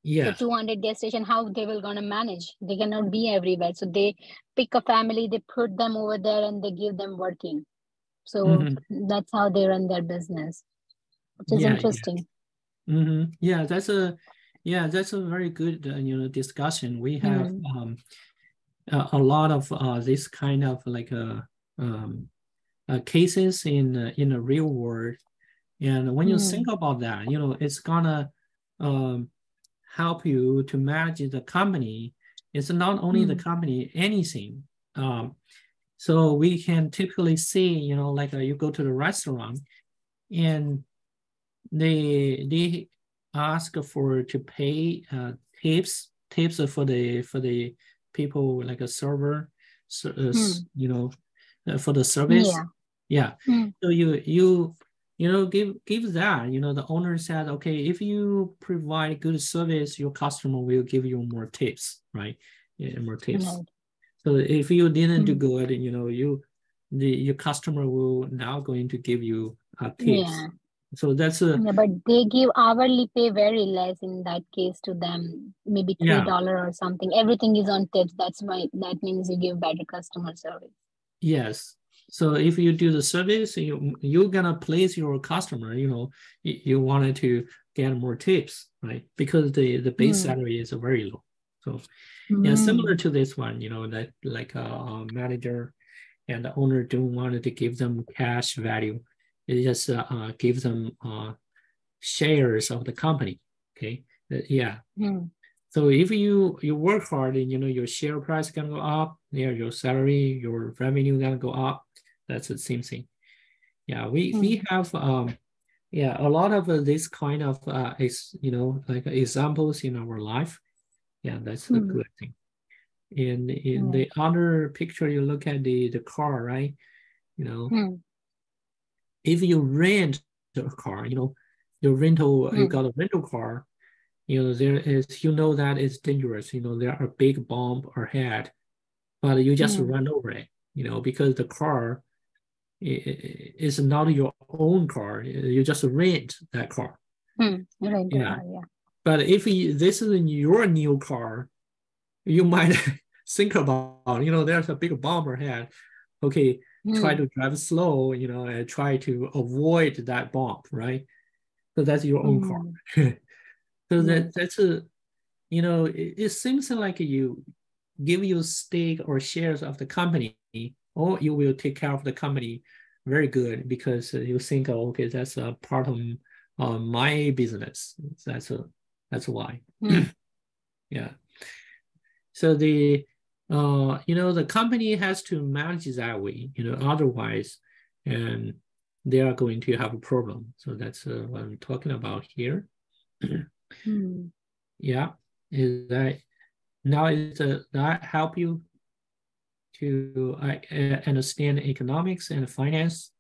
C: yeah so 200 gas station how they will gonna manage they cannot be everywhere so they pick a family they put them over there and they give them working so mm-hmm. that's how they run their business which is yeah, interesting
A: yeah. Mm-hmm. yeah that's a yeah that's a very good uh, you know discussion we have mm-hmm. um a, a, lot of uh this kind of like uh, um uh, cases in uh, in the real world and when you mm. think about that, you know, it's gonna um, help you to manage the company. It's not only the company, anything. Um, so we can typically see, you know, like uh, you go to the restaurant and they they ask for to pay uh, tips tips for the for the people like a server, so, uh, mm. you know, uh, for the service. Yeah. Yeah. Mm. So you you you know give give that you know the owner said okay if you provide good service your customer will give you more tips right? Yeah, more tips. So if you didn't do good you know you the your customer will now going to give you uh, tips. Yeah. so that's a
C: yeah, but they give hourly pay very less in that case to them maybe three dollar yeah. or something. Everything is on tips. That's why that means you give better customer service.
A: Yes so if you do the service, you you're gonna place your customer. You know, you, you wanted to get more tips, right? Because the the base mm. salary is very low. So mm. yeah, similar to this one, you know, that like a, a manager and the owner don't want to give them cash value. It just uh, uh, gives them uh, shares of the company. Okay, uh, yeah. Mm. So if you you work hard and you know your share price can go up, yeah, your salary, your revenue gonna go up. That's the same thing. Yeah, we mm. we have um yeah a lot of uh, this kind of uh is you know like examples in our life. Yeah, that's mm. a hmm. good thing. In in mm. the other picture, you look at the the car, right? You know, hmm. if you rent a car, you know, your rental you hmm. got a rental car you know, there is, you know that it's dangerous, you know, there are big bomb ahead, but you just mm. run over it, you know, because the car is not your own car. You just rent that car.
C: Mm. Rent
A: yeah. yeah. But if you, this is your new car, you (laughs) might think about, you know, there's a big bomb ahead. Okay, mm. try to drive slow, you know, and try to avoid that bump, right? So that's your own car. Mm. (laughs) So that that's a, you know, it, it seems like you give you stake or shares of the company, or you will take care of the company very good because you think, oh, okay, that's a part of uh, my business. That's a that's why. Mm. (clears throat) yeah. So the uh, you know, the company has to manage that way, you know, otherwise, and they are going to have a problem. So that's uh, what I'm talking about here. Hmm. (clears throat) Yeah, is that now is uh, that help you to uh, understand economics and finance?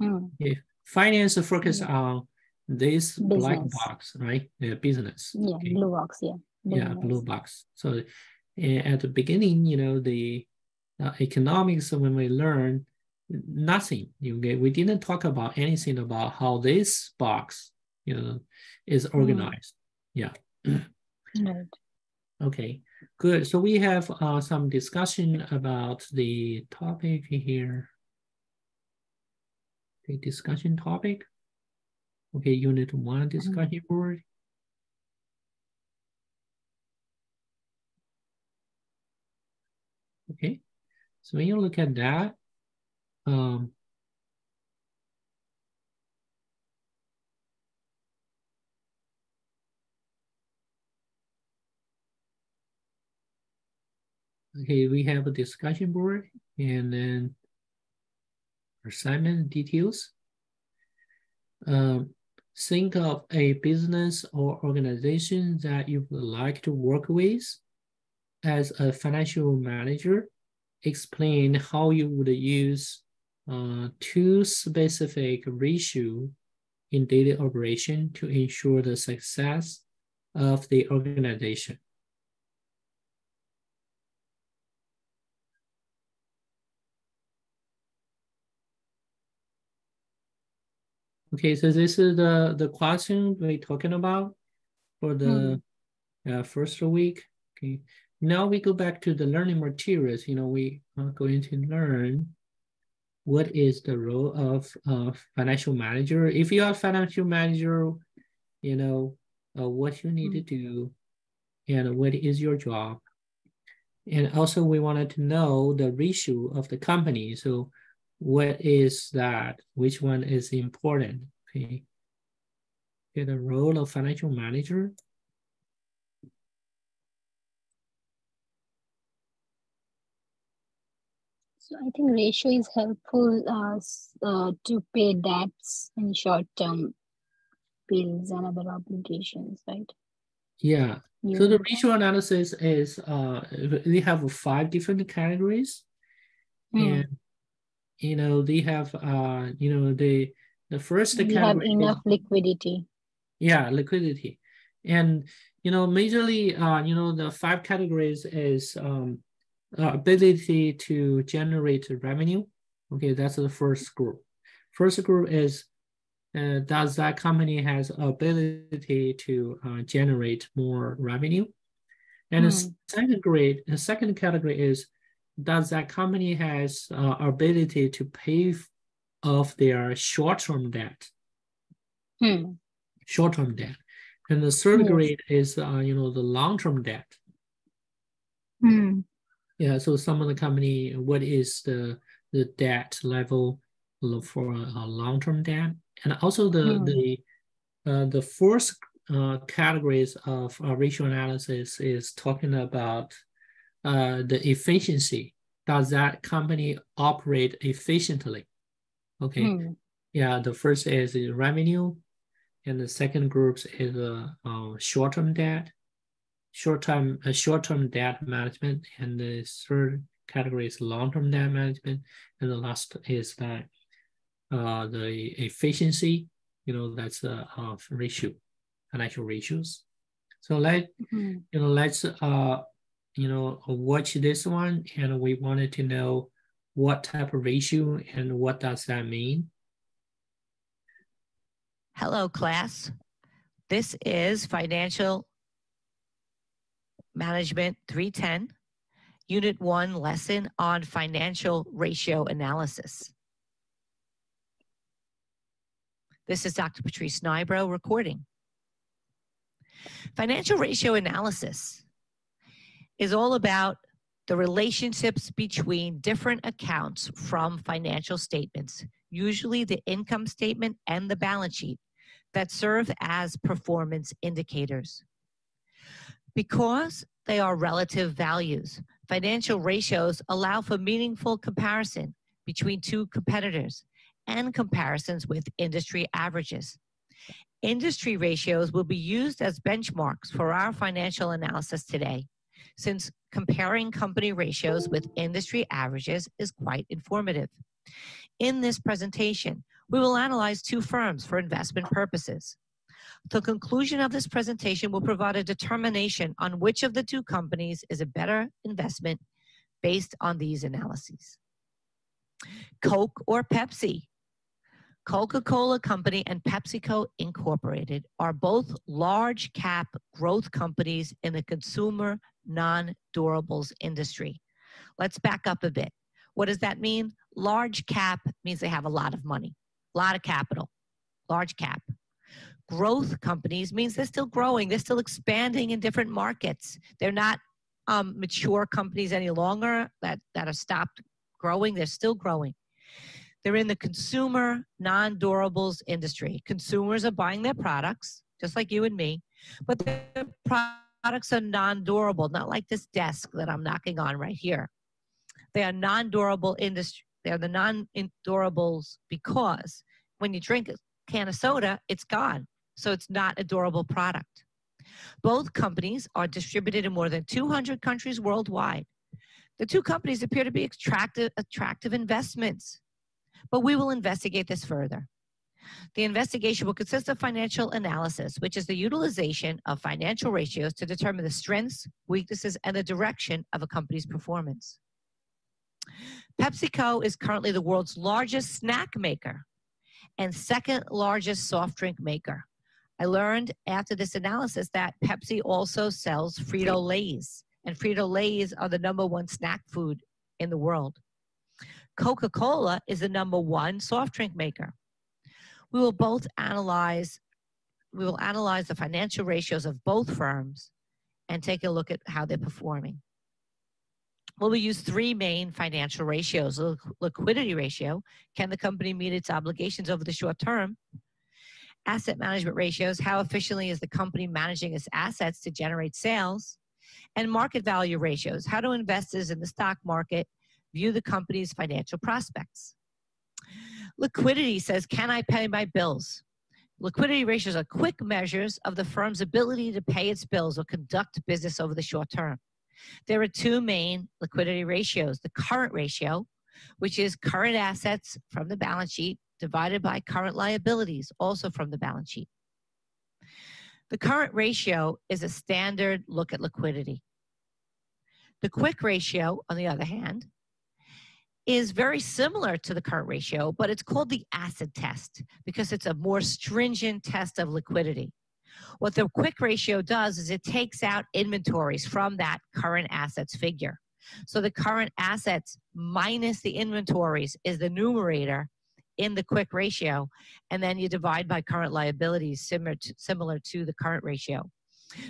A: Hmm. If finance focus yeah. on this business. black box, right? The business.
C: Yeah, okay. blue box. Yeah.
A: Blue yeah, box. blue box. So uh, at the beginning, you know, the uh, economics when we learn nothing. Okay, we didn't talk about anything about how this box, you know, is mm. organized. Mm. Yeah. (clears throat) right. Okay, good. So we have uh, some discussion about the topic here. The discussion topic. Okay, unit one discussion board. Okay, so when you look at that, um, okay, we have a discussion board and then assignment details. Um, think of a business or organization that you would like to work with as a financial manager. Explain how you would use uh, two specific ratio in daily operation to ensure the success of the organization. Okay, so this is the, the question we're talking about for the mm. uh, first week. Okay, now we go back to the learning materials. You know, we are going to learn what is the role of uh, financial manager. If you are financial manager, you know, uh, what you need mm. to do and what is your job. And also we wanted to know the ratio of the company. So what is that? Which one is important? Okay. Okay, the role of financial manager.
C: So I think ratio is helpful uh, uh, to pay debts and short-term bills and other obligations, right?
A: Yeah. yeah. So the ratio analysis is uh, we have five different categories, mm. and you know they have uh you know they the first
C: you have enough is, liquidity.
A: Yeah liquidity. And you know majorly uh you know the five categories is um uh, ability to generate revenue. Okay that's the first group. First group is uh, does that company has ability to uh, generate more revenue? And the hmm. second grade the second category is does that company has uh, ability to pay off their short-term debt? Hmm. Short-term debt. And the third yes. grade is, uh, you know, the long-term debt. Hmm. Yeah, so some of the company, what is the the debt level for a, long-term debt? And also the hmm. the uh, the fourth uh, categories of uh, ratio analysis is talking about uh, the efficiency. Does that company operate efficiently? Okay. Hmm. Yeah, the first is revenue, and the second group is uh, uh, short-term debt, short-term uh, short-term debt management, and the third category is long-term debt management, and the last is that uh, the efficiency. You know, that's a uh, ratio, financial ratios. So let mm-hmm. you know, let's uh you know, watch this one and we wanted to know what type of ratio and what does that mean?
E: Hello, class. This is Financial Management 310, Unit 1 lesson on financial ratio analysis. This is Dr. Patrice Nybro recording. Financial ratio analysis is all about the relationships between different accounts from financial statements, usually the income statement and the balance sheet, that serve as performance indicators. Because they are relative values, financial ratios allow for meaningful comparison between two competitors and comparisons with industry averages. Industry ratios will be used as benchmarks for our financial analysis today since comparing company ratios with industry averages is quite informative. In this presentation, we will analyze two firms for investment purposes. The conclusion of this presentation will provide a determination on which of the two companies is a better investment based on these analyses. Coke or Pepsi? Coca-Cola Company and PepsiCo Incorporated are both large cap growth companies in the consumer non-durables industry. Let's back up a bit. What does that mean? Large cap means they have a lot of money, a lot of capital, large cap. Growth companies means they're still growing, they're still expanding in different markets. They're not um, mature companies any longer that, that have stopped growing, they're still growing. They're in the consumer non durables industry. Consumers are buying their products, just like you and me, but their products are non durable, not like this desk that I'm knocking on right here. They are non durable industry. They're the non durables because when you drink a can of soda, it's gone. So it's not a durable product. Both companies are distributed in more than 200 countries worldwide. The two companies appear to be attractive, attractive investments, but we will investigate this further. The investigation will consist of financial analysis, which is the utilization of financial ratios to determine the strengths, weaknesses, and the direction of a company's performance. PepsiCo is currently the world's largest snack maker and second largest soft drink maker. I learned after this analysis that Pepsi also sells Frito Lays, and Frito Lays are the number one snack food in the world. Coca Cola is the number one soft drink maker. We will both analyze. We will analyze the financial ratios of both firms and take a look at how they're performing. Well, we use three main financial ratios. liquidity ratio, can the company meet its obligations over the short term? asset management ratios, how efficiently is the company managing its assets to generate sales, and market value ratios, how do investors in the stock market view the company's financial prospects. Liquidity says, can I pay my bills? Liquidity ratios are quick measures of the firm's ability to pay its bills or conduct business over the short term. There are two main liquidity ratios the current ratio, which is current assets from the balance sheet divided by current liabilities, also from the balance sheet. The current ratio is a standard look at liquidity. The quick ratio, on the other hand, is very similar to the current ratio, but it's called the acid test because it's a more stringent test of liquidity. What the quick ratio does is it takes out inventories from that current assets figure. So the current assets minus the inventories is the numerator in the quick ratio, and then you divide by current liabilities similar to, similar to the current ratio.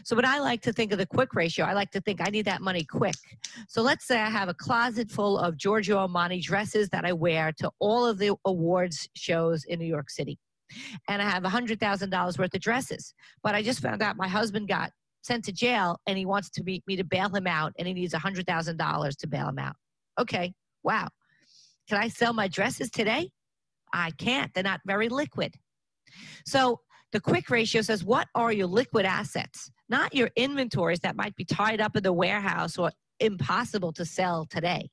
E: So when I like to think of the quick ratio, I like to think I need that money quick. So let's say I have a closet full of Giorgio Armani dresses that I wear to all of the awards shows in New York City. And I have $100,000 worth of dresses. But I just found out my husband got sent to jail and he wants to meet me to bail him out and he needs $100,000 to bail him out. Okay, wow. Can I sell my dresses today? I can't. They're not very liquid. So the quick ratio says, what are your liquid assets? Not your inventories that might be tied up in the warehouse or impossible to sell today.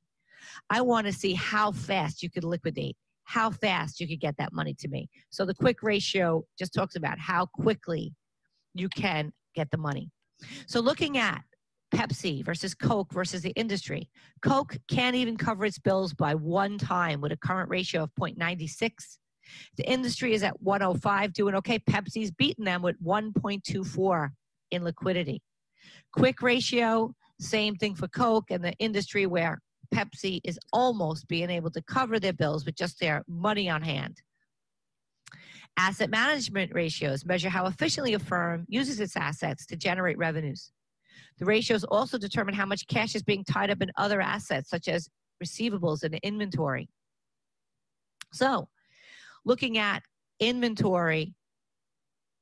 E: I want to see how fast you could liquidate, how fast you could get that money to me. So the quick ratio just talks about how quickly you can get the money. So looking at Pepsi versus Coke versus the industry. Coke can't even cover its bills by one time with a current ratio of 0.96. The industry is at 105, doing okay. Pepsi's beating them with 1.24 in liquidity. Quick ratio, same thing for Coke and the industry where Pepsi is almost being able to cover their bills with just their money on hand. Asset management ratios measure how efficiently a firm uses its assets to generate revenues. The ratios also determine how much cash is being tied up in other assets, such as receivables and inventory. So, looking at inventory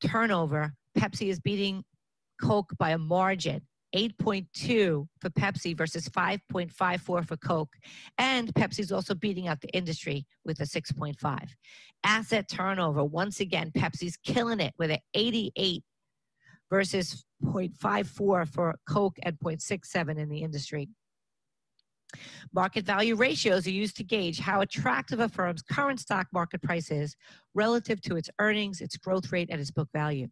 E: turnover, Pepsi is beating Coke by a margin. 8.2 for Pepsi versus 5.54 for Coke. And Pepsi's also beating out the industry with a 6.5. Asset turnover, once again, Pepsi's killing it with an 88 versus 0.54 for Coke and 0.67 in the industry. Market value ratios are used to gauge how attractive a firm's current stock market price is relative to its earnings, its growth rate, and its book value.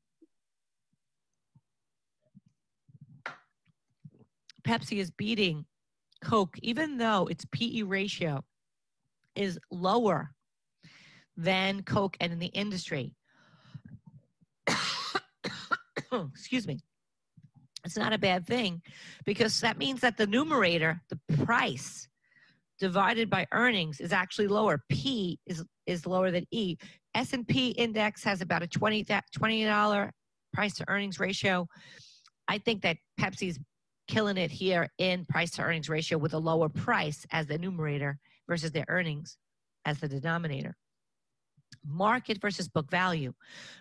E: Pepsi is beating Coke, even though its PE ratio is lower than Coke and in the industry, (coughs) excuse me, it's not a bad thing because that means that the numerator, the price divided by earnings is actually lower. P is, is lower than E. S&P index has about a 20 $20 price to earnings ratio. I think that Pepsi's killing it here in price to earnings ratio with a lower price as the numerator versus their earnings as the denominator market versus book value.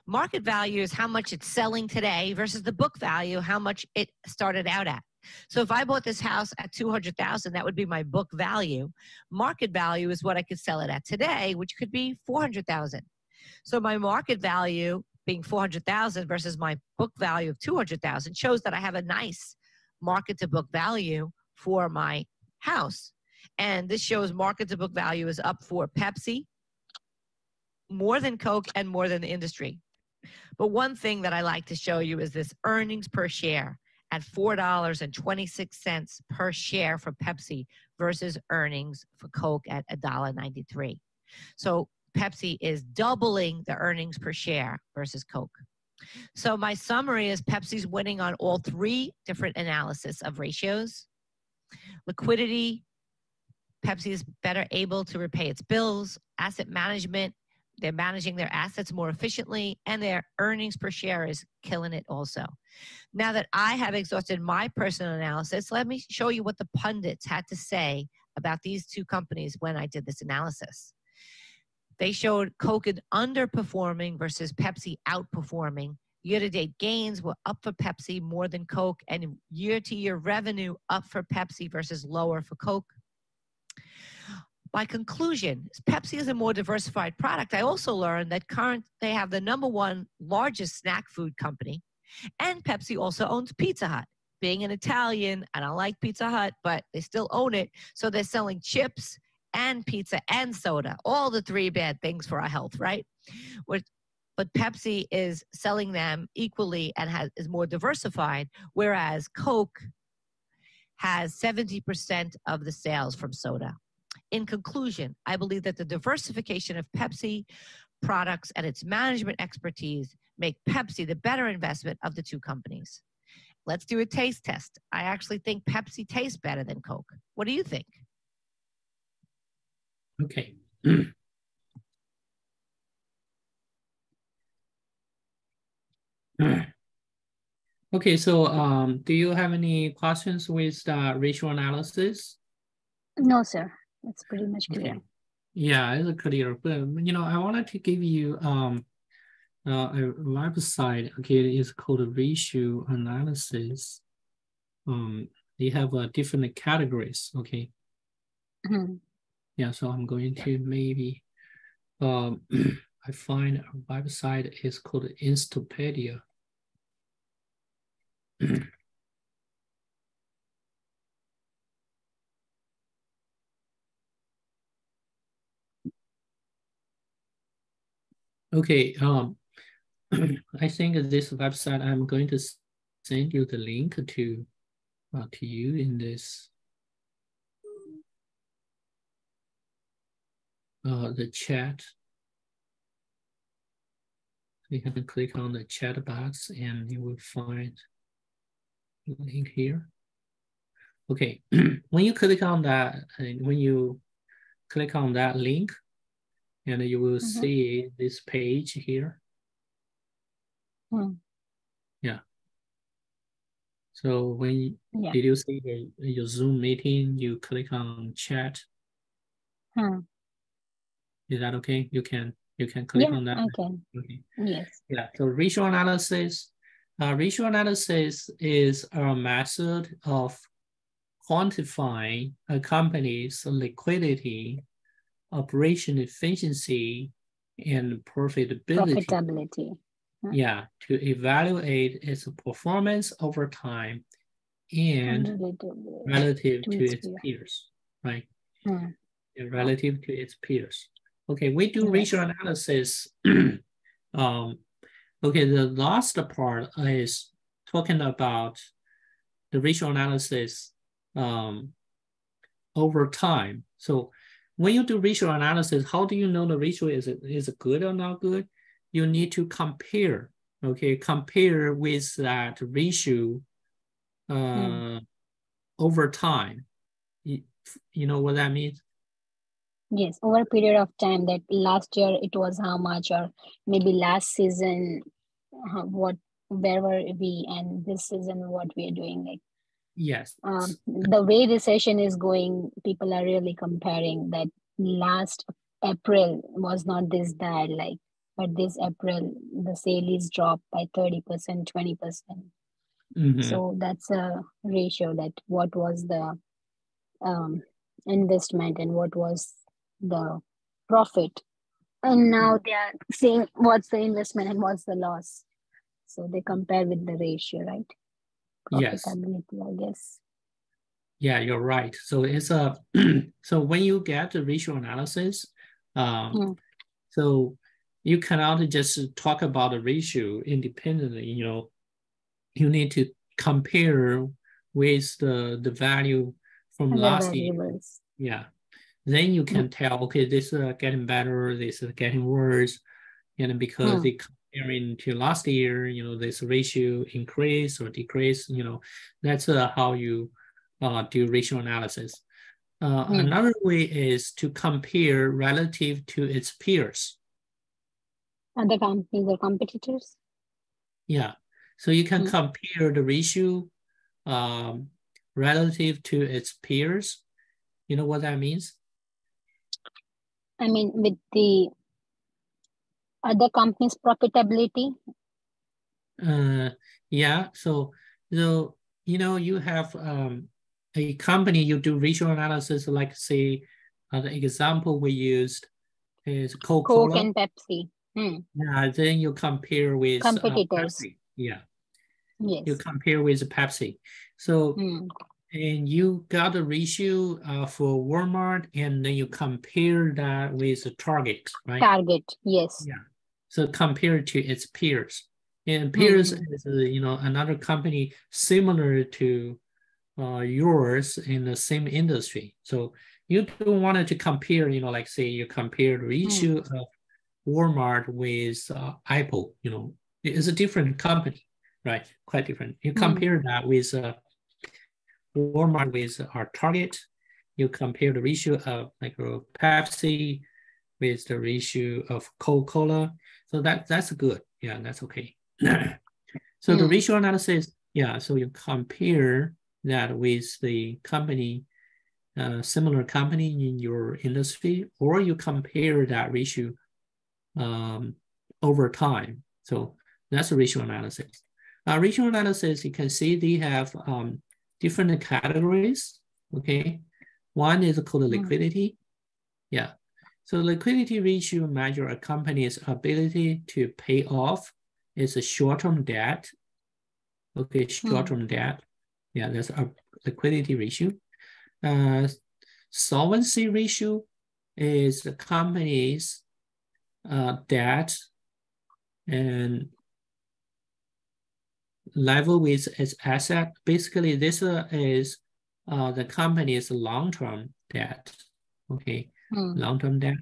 E: Market value is how much it's selling today versus the book value, how much it started out at. So if I bought this house at 200,000, that would be my book value. Market value is what I could sell it at today, which could be 400,000. So my market value being 400,000 versus my book value of 200,000 shows that I have a nice market to book value for my house. And this shows market to book value is up for Pepsi, more than Coke and more than the industry. But one thing that I like to show you is this earnings per share at $4.26 per share for Pepsi versus earnings for Coke at $1.93. So Pepsi is doubling the earnings per share versus Coke. So my summary is Pepsi's winning on all three different analysis of ratios. Liquidity, Pepsi is better able to repay its bills. Asset management, they're managing their assets more efficiently, and their earnings per share is killing it also. Now that I have exhausted my personal analysis, let me show you what the pundits had to say about these two companies when I did this analysis. They showed Coke underperforming versus Pepsi outperforming. Year to date gains were up for Pepsi more than Coke, and year to year revenue up for Pepsi versus lower for Coke. By conclusion, Pepsi is a more diversified product. I also learned that current they have the number one largest snack food company, and Pepsi also owns Pizza Hut. Being an Italian, I don't like Pizza Hut, but they still own it. So they're selling chips and pizza and soda, all the three bad things for our health, right? but Pepsi is selling them equally and has, is more diversified, whereas Coke has 70% of the sales from soda. In conclusion, I believe that the diversification of Pepsi products and its management expertise make Pepsi the better investment of the two companies. Let's do a taste test. I actually think Pepsi tastes better than Coke. What do you think?
A: Okay. (clears throat) okay, so um, do you have any questions with the ratio analysis?
C: No, sir. That's pretty much clear. Okay.
A: Yeah, it's a clear. But you know, I wanted to give you um uh, a website. Okay, it's called ratio analysis. Um, they have uh, different categories. Okay. Mm -hmm. Yeah, so I'm going to maybe um (clears throat) I find a website is called Investopedia. (clears throat) Okay, um, (clears throat) I think this website, I'm going to send you the link to, uh, to you in this, uh, the chat. You can click on the chat box and you will find the link here. Okay, (clears throat) when you click on that, when you click on that link, and you will mm -hmm. see this page here. Mm. Yeah. So when yeah. did you see the, your Zoom meeting? You click on chat. Hmm. Is that okay? You can you can click
C: yeah,
A: on that.
C: Okay. okay. Yes.
A: Yeah. So ratio analysis. Uh, ratio analysis is a method of quantifying a company's liquidity operation efficiency and profitability.
C: Profitability.
A: Yeah, to evaluate its performance over time and relative to, its, peers, right? Hmm. Relative to its peers. Okay, we do ratio analysis. (clears throat) um, okay, the last part is talking about the ratio analysis um, over time. So when you do ratio analysis, how do you know the ratio is, is good or not good? You need to compare, okay, compare with that ratio uh, mm. over time. You, you know what that means?
C: Yes, over a period of time that last year it was how much, or maybe last season, what, where were we, and this season what we are doing. Like
A: Yes.
C: Um, the way the session is going, people are really comparing that last April was not this bad, like, but this April the sale is dropped by 30%, 20%. percent mm hmm So that's a ratio that what was the um, investment and what was the profit. And now they are saying what's the investment and what's the loss. So they compare with the ratio, right?
A: Yes.
C: i guess.
A: Yeah you're right. So it's a (clears throat) so when you get the ratio analysis um mm. so you cannot just talk about the ratio independently you know. You need to compare with the the value from last year. yeah. Then you can mm. tell okay this is getting better this is getting worse and because mm. they comparing to last year, you know, this ratio increase or decrease, you know, that's uh, how you uh, do ratio analysis. Uh, mm. Another way is to compare relative to its peers.
C: Other companies or competitors?
A: Yeah. So you can mm. compare the ratio um, relative to its peers. You know what that means?
C: I mean, with the other companies' profitability?
A: Uh, yeah. So, so you know, you have um, a company, you do ratio analysis, like say, uh, the example we used is Coca-Cola.
C: Coke and Pepsi.
A: Hmm. Yeah, then you compare with
C: uh, competitors.
A: Uh, yeah.
C: Yes.
A: You compare with Pepsi. So, hmm. And you got a ratio uh, for Walmart, and then you compare that with the Target, right?
C: Target, yes.
A: Yeah. So compared to its peers, and peers mm-hmm. is you know another company similar to uh, yours in the same industry. So you don't want to compare, you know, like say you compare the mm. issue mm. of Walmart with uh, Apple. You know, it's a different company, right? Quite different. You mm. compare mm. that with uh, Walmart with our Target. You compare the ratio of like Pepsi with the ratio of Coca-Cola. So that that's good. Yeah, that's okay. (clears throat) so mm. the ratio analysis, yeah, so you compare that with the company, uh, similar company in your industry, or you compare that ratio um, over time. So that's a ratio analysis. Uh, ratio analysis, you can see they have um, different categories, okay? One is called hmm. liquidity. Yeah, so liquidity ratio measure a company's ability to pay off its a short-term debt. Okay, short-term hmm. debt. Yeah, that's a liquidity ratio. Uh, solvency ratio is the company's uh, debt and level with its asset. Basically, this uh, is uh, the company's long-term debt. Okay, mm. long-term debt.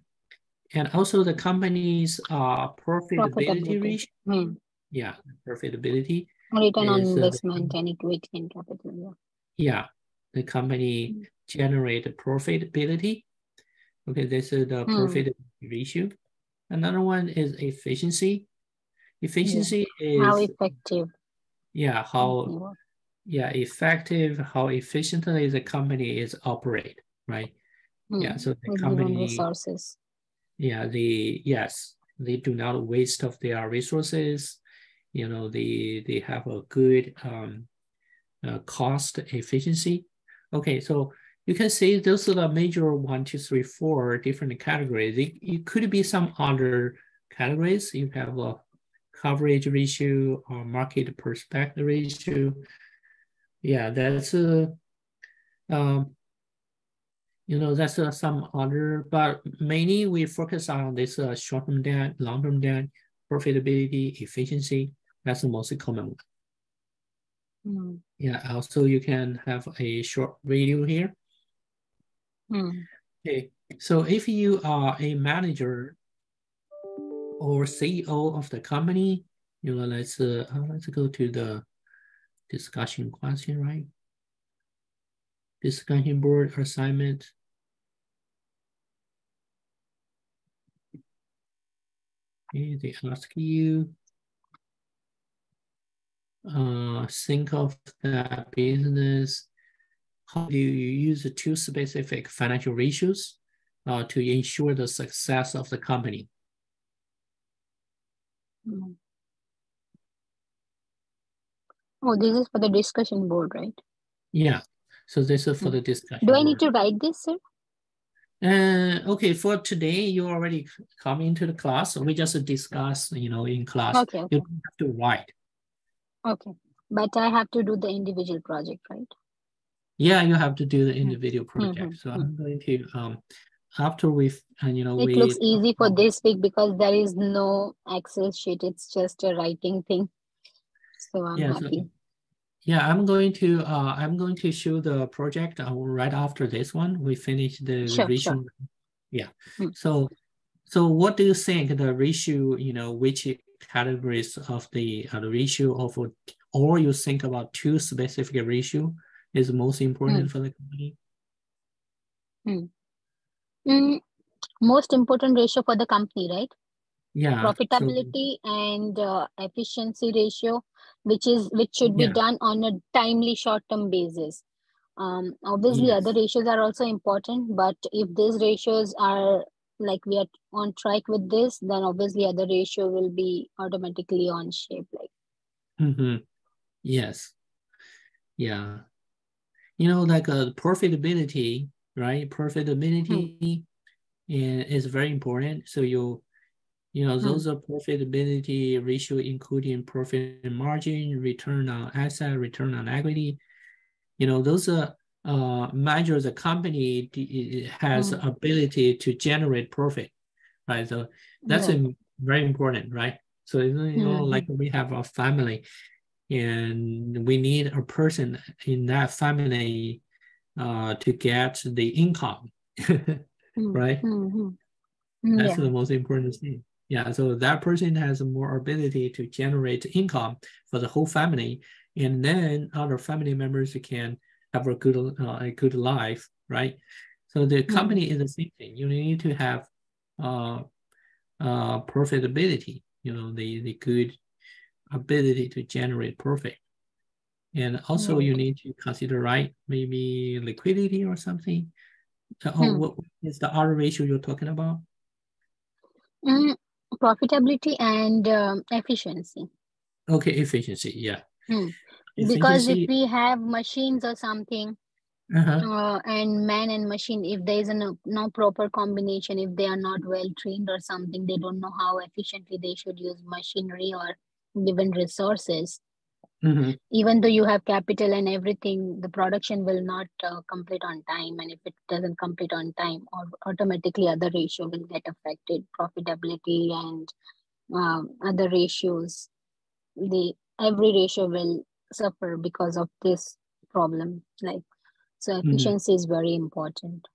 A: And also the company's uh, profitability, ratio. Mm. Yeah, profitability.
C: Return on uh, investment and equity and capital.
A: Yeah, yeah the company mm. generate profitability. Okay, this is the mm. profitability ratio. Another one is efficiency. Efficiency yeah. is
C: how effective.
A: Yeah, how yeah effective, how efficiently the company is operate, right? Mm, yeah, so the company
C: resources.
A: Yeah, the yes, they do not waste of their resources. You know, they they have a good um, uh, cost efficiency. Okay, so you can see those are the major one, two, three, four different categories. It, it could be some other categories. You have a coverage ratio or market perspective ratio. Yeah, that's a um, you know, that's uh, some other, but mainly we focus on this uh, short-term debt, long-term debt, profitability, efficiency. That's the most common one. Mm. Yeah, also you can have a short video here.
C: Hmm.
A: Okay, so if you are a manager or CEO of the company, you know, let's uh, uh, let's go to the discussion question, right? Discussion board assignment. Okay, they ask you uh, think of that business. How do you use the two specific financial ratios uh, to ensure the success of the company?
C: Hmm. Oh, this is for the discussion board, right?
A: Yeah. So this is for
C: Hmm.
A: the discussion.
C: Do I need
A: board.
C: to write this, sir?
A: Uh, okay, for today, you already come into the class. So We just discuss, you know, in class.
C: Okay, okay,
A: You don't have to write.
C: okay. But I have to do the individual project, right?
A: Yeah, you have to do the
C: Hmm.
A: individual project.
C: mhm,
A: So
C: mhm.
A: I'm going to um after we and you know
C: It
A: we
C: looks easy for this week because there is no Excel sheet. It's just a writing thing. So I'm
A: Yeah, so-
C: happy.
A: Yeah, I'm going to uh I'm going to show the project uh, right after this one. We finish the
C: Sure,
A: ratio.
C: sure.
A: Yeah.
C: Mm.
A: So so what do you think the ratio, you know, which categories of the uh, the ratio of or you think about two specific ratio is most important for the company?
C: Mm, most important ratio for the company, right?
A: Yeah. so-
C: Profitability and uh, efficiency ratio, which is which should be
A: Yeah.
C: done on a timely short-term basis. Um, obviously,
A: Yes.
C: other ratios are also important, but if these ratios are like we are on track with this, then obviously other ratio will be automatically on shape. Like
A: Mm-hmm. Yes. Yeah. You know, like uh, profitability, right? Profitability and is very important. So you, you know,
C: Hmm.
A: those are profitability ratio, including profit margin, return on asset, return on equity. You know, those are uh, measures a company has
C: Hmm.
A: ability to generate profit, right? So that's a, very important, right? So you know,
C: Mhm.
A: like we have a family, and we need a person in that family uh, to get the income, (laughs)
C: Mm,
A: right?
C: mm, mm.
A: That's
C: yeah.
A: the most important thing. Yeah, so that person has more ability to generate income for the whole family, and then other family members can have a good uh, a good life, right? So the company is the same thing. You need to have uh, uh, profitability. You know, the the good ability to generate profit, and also
C: Right.
A: you need to consider right maybe liquidity or something. Uh, Or
C: Hmm.
A: what is the other ratio you're talking about?
C: Mm, profitability and um, efficiency.
A: Okay, efficiency. Yeah.
C: Hmm. Because if we have machines or something,
A: uh-huh.
C: uh, and man and machine, if there is a no, no proper combination, if they are not well trained or something, they don't know how efficiently they should use machinery or given resources.
A: Mhm.
C: Even though you have capital and everything, the production will not uh, complete on time. And if it doesn't complete on time, or automatically other ratio will get affected, profitability and um, other ratios. The every ratio will suffer because of this problem. Like so,
A: Mhm.
C: efficiency is very important.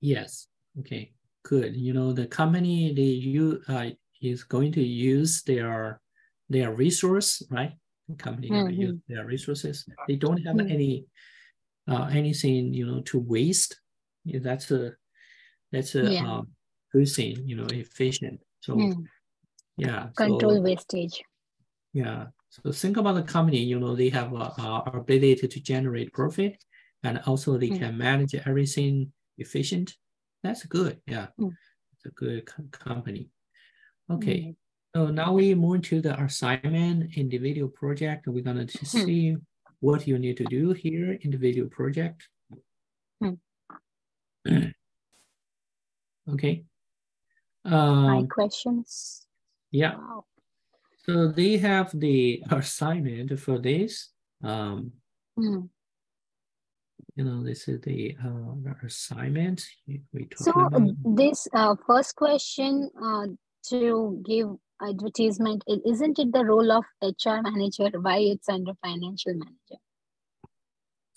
A: Yes. Okay. Good. You know, the company they you uh is going to use their their resource, right? Company gonna use their resources. They don't have
C: Mhm.
A: any uh anything, you know, to waste. Yeah, that's a that's a
C: Yeah.
A: um good thing, you know, efficient. So
C: Mm.
A: yeah.
C: Control
A: so,
C: wastage.
A: Yeah. So think about the company, you know, they have a, a ability to generate profit and also they
C: Mm.
A: can manage everything efficient. That's good. Yeah.
C: Mm.
A: It's a good co- company. Okay. So now we move to the assignment individual project. We're gonna
C: Hmm.
A: see what you need to do here, individual project.
C: Hmm. (clears throat)
A: okay.
C: My
A: Um,
C: questions.
A: yeah.
C: Wow.
A: So they have the (laughs) assignment for this. Um,
C: Mm.
A: you know, this is the uh, assignment we
C: So
A: talking about.
C: this uh, first question uh, to give advertisement, isn't it the role of HR manager? Why it's under financial manager?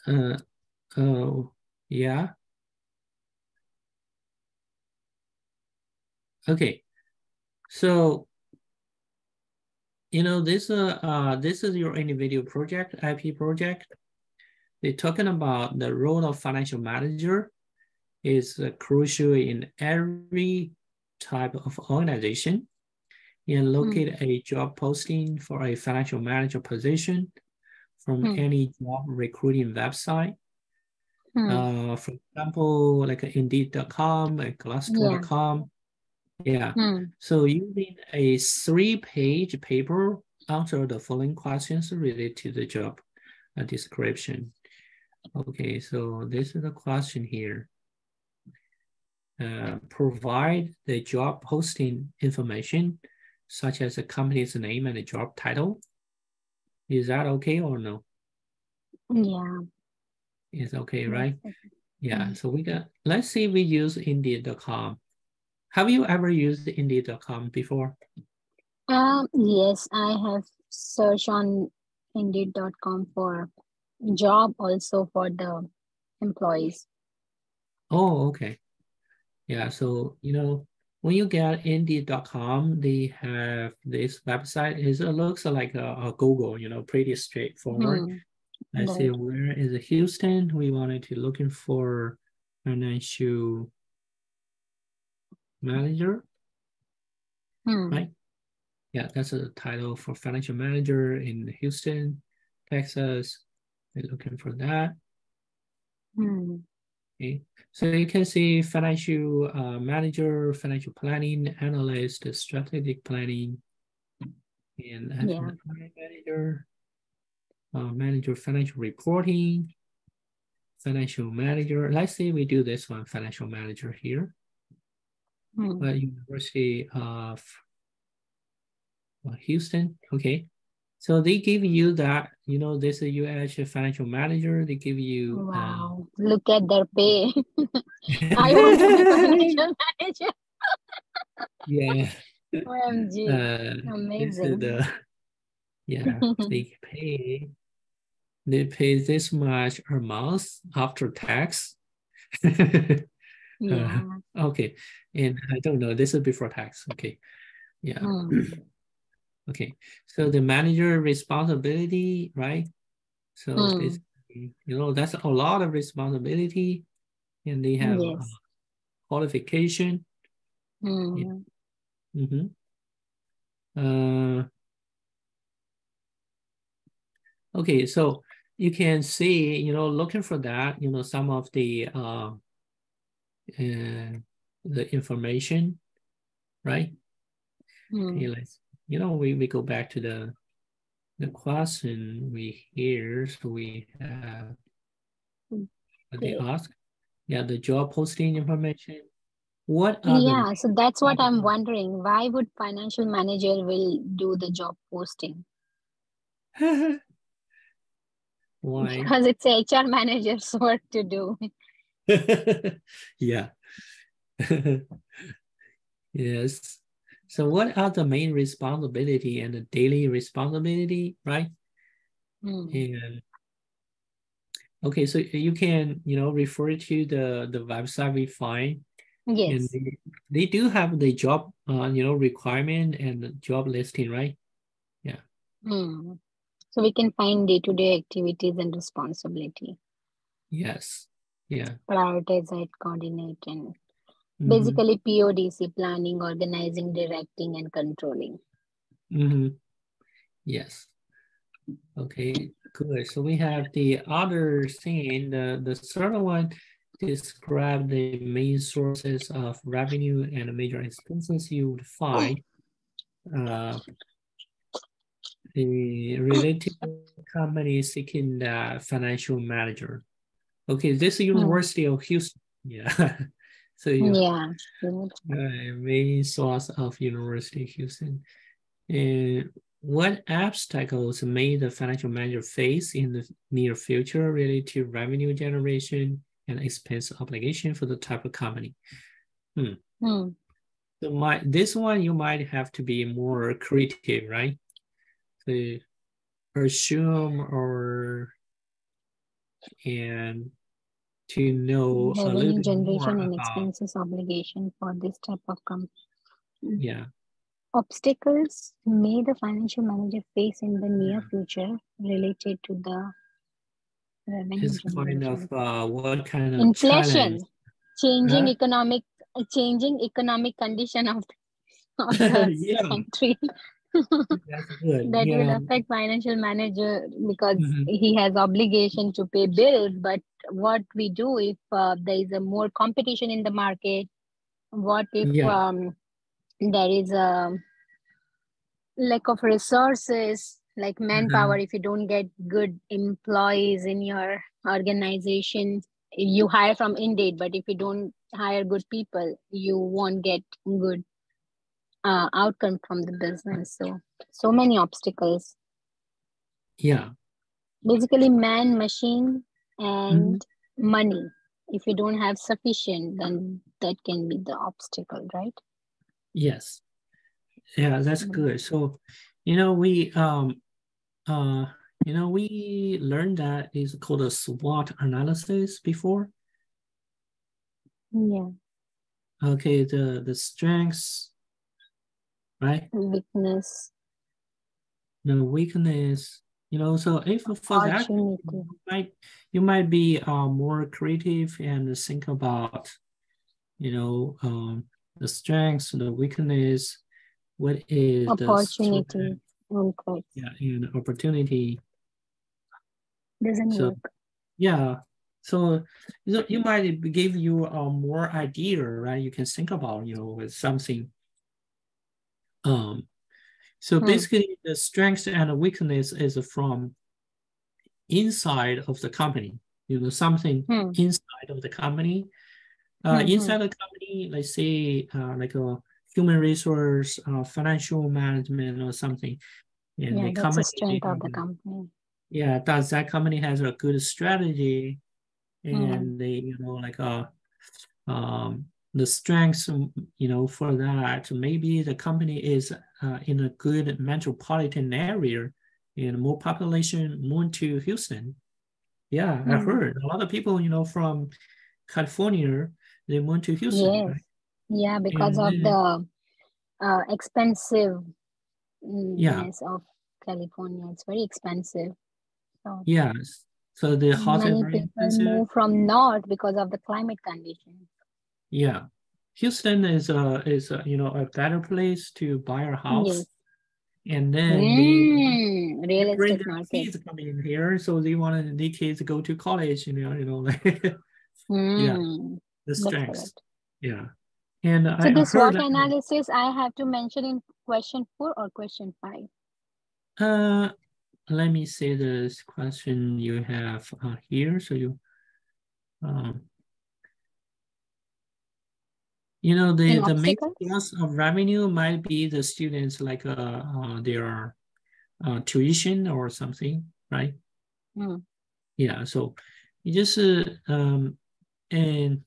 A: Uh, oh, yeah. Okay, so you know this uh, uh this is your individual project, IP project. They're talking about the role of financial manager is uh, crucial in every type of organization. You locate mm. a job posting for a financial manager position from mm. any job recruiting website. Mm. Uh, for example, like Indeed.com, and Glassdoor.com. Yeah. yeah. Mm. So using a three-page paper, answer the following questions related to the job uh, description. Okay, so this is a question here. Uh, provide the job posting information, such as the company's name and the job title. Is that okay or no?
C: Yeah.
A: It's okay, right? Yeah, mm -hmm. so we got, let's see we use Indeed.com. Have you ever used Indeed.com before?
C: Um, yes, I have searched on Indeed.com for job also for the employees.
A: Oh, okay. Yeah, so, you know, when you get Indeed.com, they have this website. It looks like a, a Google, you know, pretty straightforward. Mm. I see where is it? Houston. We wanted to looking for financial manager, mm. right? Yeah, that's a title for financial manager in Houston, Texas. We're looking for that.
C: Mm.
A: Okay, so you can see financial uh, manager, financial planning, analyst, strategic planning, and yeah. manager, uh, manager financial reporting, financial manager. Let's say we do this one, financial manager here. Hmm. Uh, University of uh, Houston. Okay, so they give you that, you know, this is you as a financial manager. They give you.
C: Um, wow, um, look at their pay. (laughs) I want to be financial (laughs) manager.
A: yeah.
C: OMG. Uh, Amazing.
A: The, yeah, (laughs) they pay. They pay this much a month after tax.
C: yeah.
A: Uh, okay, and I don't know. This is before tax. Okay, yeah. Mm. (clears throat) Okay, so the manager responsibility, right? So mm. you know that's a lot of responsibility, and they have yes. uh, qualification.
C: Mm. Yeah.
A: Mm-hmm. Uh, okay, so you can see, you know, looking for that, you know, some of the uh, uh, the information, right?
C: Mm.
A: Okay, let's you know, we, we go back to the the question we hear, so we have they ask, yeah, the job posting information. What
C: yeah, so that's what I'm wondering. Why would financial manager will do the job posting? (laughs)
A: Why?
C: Because it's HR manager's (laughs) work to do. (laughs)
A: yeah. yes. So what are the main responsibility and the daily responsibility, right?
C: Mm.
A: And okay, so you can, you know, refer to the, the website we find.
C: Yes.
A: And they, they do have the job, uh, you know, requirement and the job listing, right? Yeah.
C: Mm. So we can find day-to-day activities and responsibility.
A: Yes. Yeah.
C: Prioritize it, coordinate, and Mm-hmm. Basically, PODC planning, organizing, directing, and controlling.
A: Mm-hmm. Yes. Okay, good. So we have the other thing, the, the third one describe the main sources of revenue and major expenses you would find. Uh, the related company seeking the financial manager. Okay, this is hmm. University of Houston. Yeah. (laughs) So
C: yeah,
A: uh, main source of University Houston. And what obstacles may the financial manager face in the near future related to revenue generation and expense obligation for the type of company? Hmm.
C: Hmm.
A: So my this one you might have to be more creative, right? To assume or and to know
C: revenue generation and expenses obligation for this type of company.
A: Yeah.
C: Obstacles may the financial manager face in the near future related to the revenue
A: It's kind of uh, what kind of
C: inflation,
A: challenge?
C: changing
A: Huh?
C: economic, changing economic condition of the, of (laughs) the
A: Yeah. (laughs)
C: country. (laughs) That will affect financial manager because
A: Mhm.
C: he has obligation to pay bills but what we do if uh, there is a more competition in the market? What if
A: Yeah.
C: um, there is a lack of resources like manpower if you don't get good employees in your organization? You hire from indeed but if you don't hire good people you won't get good uh, outcome from the business so so many obstacles
A: Yeah.
C: basically man machine and money if you don't have sufficient then that can be the obstacle right
A: Yes. Yeah, that's
C: Mm.
A: good. So, you know, we um uh you know, we learned that is called a SWOT analysis before.
C: yeah
A: Okay, the the strengths, right?
C: weakness
A: The weakness, you know, so if for that you might you might be uh, more creative and think about, you know, um the strengths, the weakness, what is the
C: opportunity threats
A: yeah, and opportunity.
C: doesn't
A: So
C: work
A: yeah, so you know, you might give you a more idea, right? You can think about, you know, with something. Um, so
C: Hmm.
A: basically, the strength and the weakness is from inside of the company. You know, something
C: Hmm.
A: inside of the company. Uh,
C: Mhm.
A: inside the company, let's say, uh, like a human resource, uh, financial management, or something. And
C: yeah
A: the
C: that's the strength of the company
A: yeah does that company has a good strategy
C: Mm.
A: and they you know like uh um the strengths um, you know for that. Maybe the company is uh, in a good metropolitan area and more population moved to houston. Yeah i
C: Mm.
A: heard a lot of people you know from california they moved to houston
C: yes.
A: right?
C: yeah because
A: And
C: of
A: then-
C: the uh, expensive
A: Yeah.
C: of california. It's very expensive. So
A: yes. So the is
C: many people
A: expensive.
C: move from north because of the climate conditions
A: Yeah, Houston is a is a, you know a better place to buy a house,
C: Yes.
A: and then
C: Mm, real
A: bring
C: estate market.
A: kids coming in here, so they want the kids to go to college. You know, you know, like (laughs) the
C: Mm, that's
A: strengths. Yeah, and
C: So
A: I
C: this SWOT analysis I have to mention in question four or question five.
A: uh, let me see this question you have uh, here, so you, um. You know, the, the main source of revenue might be the students like uh, uh their uh tuition or something, right?
C: Mm.
A: Yeah, so you just uh, um and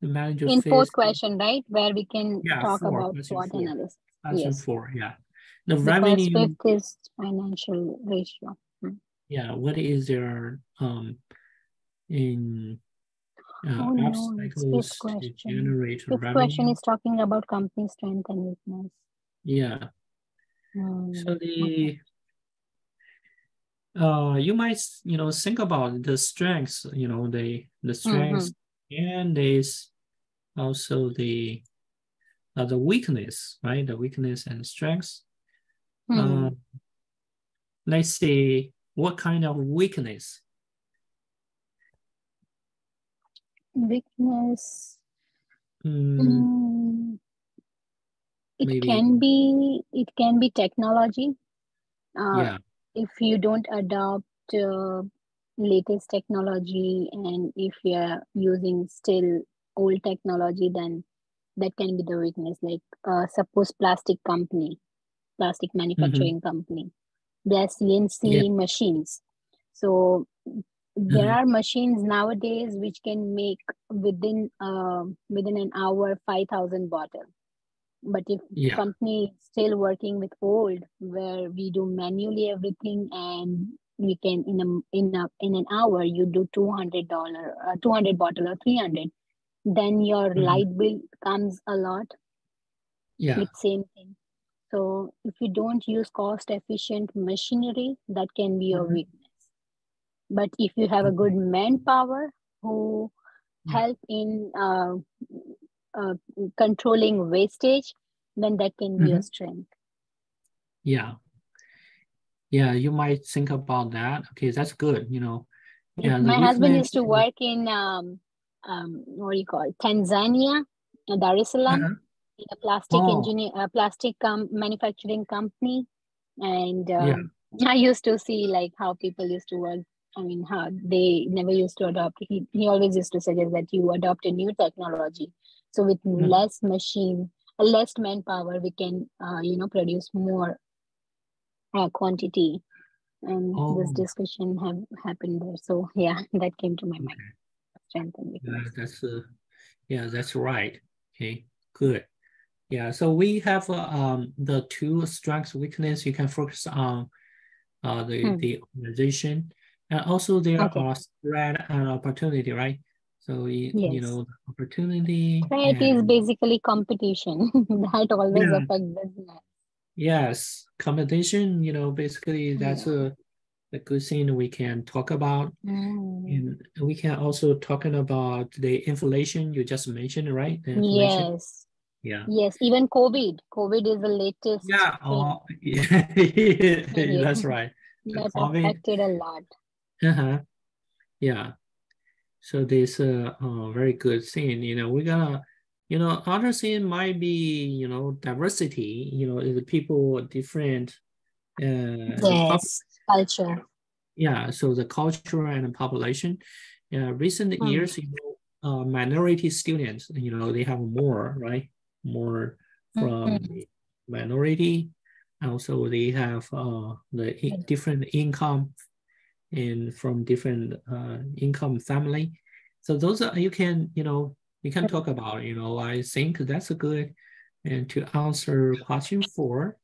A: the manager
C: In fourth question, right? Where we can
A: Yeah,
C: talk
A: four,
C: about SWOT
A: four.
C: analysis.
A: question
C: yes.
A: four, yeah. The
C: Because
A: revenue,
C: fifth is financial ratio.
A: yeah, what is their um in uh,
C: Oh, no,
A: obstacles to
C: question.
A: generate
C: Fifth
A: revenue?
C: question is talking about company strength and weakness.
A: Yeah,
C: Mm,
A: so
C: okay.
A: the uh you might you know think about the strengths you know the the strengths and there's also the uh, the weakness right the weakness and strengths
C: Hmm.
A: uh, let's see what kind of weakness
C: Weakness.
A: Mm,
C: Mm, it
A: Maybe-
C: can be it can be technology. Uh,
A: yeah
C: If you don't adopt uh, latest technology and if you're using still old technology, then that can be the weakness. Like uh, suppose plastic company, plastic manufacturing company, they are CNC
A: Yeah.
C: machines. So there
A: Mhm.
C: are machines nowadays which can make within uh, within an hour 5000 bottle but if
A: Yeah.
C: company is still working with old where we do manually everything and we can in a in a in an hour you do 200 dollar uh, 200 bottle or 300 then your
A: Mhm.
C: light bill comes a lot
A: Yeah.
C: With same thing. So if you don't use cost efficient machinery, that can be your mm-hmm. weakness. But if you have a good manpower who mm-hmm. help in uh, uh, controlling wastage, then that can be mm-hmm. a strength.
A: Yeah. Yeah, you might think about that. Okay, that's good. You know, yeah.
C: My husband used to work in um, um, what do you call it? Tanzania, Dar es Salaam. Uh-huh a plastic oh. engineer, a plastic com- manufacturing company, and um, yeah. (laughs) I used to see like how people used to work. I mean, how they never used to adopt. He he always used to suggest that you adopt a new technology. So with mm-hmm. less machine, less manpower, we can uh, you know produce more uh, quantity. And oh. this discussion have happened there. So yeah, (laughs) that came to my mind.
A: Strength and weakness. Yeah, that's uh, yeah, that's right. Okay, good. Yeah, so we have uh, um, the two strengths weakness. You can focus on uh, the, hmm. the organization. And also there okay. are threat and opportunity, right? So, you, yes. you know, opportunity.
C: Threat is basically competition. (laughs) that always yeah. affects business.
A: Yes, competition, you know, basically that's yeah. a, a good thing we can talk about. Mm. And we can also talking about the inflation you just mentioned, right?
C: Yes
A: yeah
C: yes even covid covid is the latest
A: yeah, oh, (laughs) yeah. that's right
C: that COVID, affected a lot
A: uh-huh. Yeah. So this uh, uh very good thing you know we're gonna you know other thing might be you know diversity. You know the people different
C: uh yes culture.
A: Yeah so the culture and the population. Yeah recent mm. years you know uh, minority students you know they have more right? More from mm-hmm. minority. Also, they have uh, the different income and from different uh, income family. So those are you can you know you can talk about you know I think that's a good and to answer question four.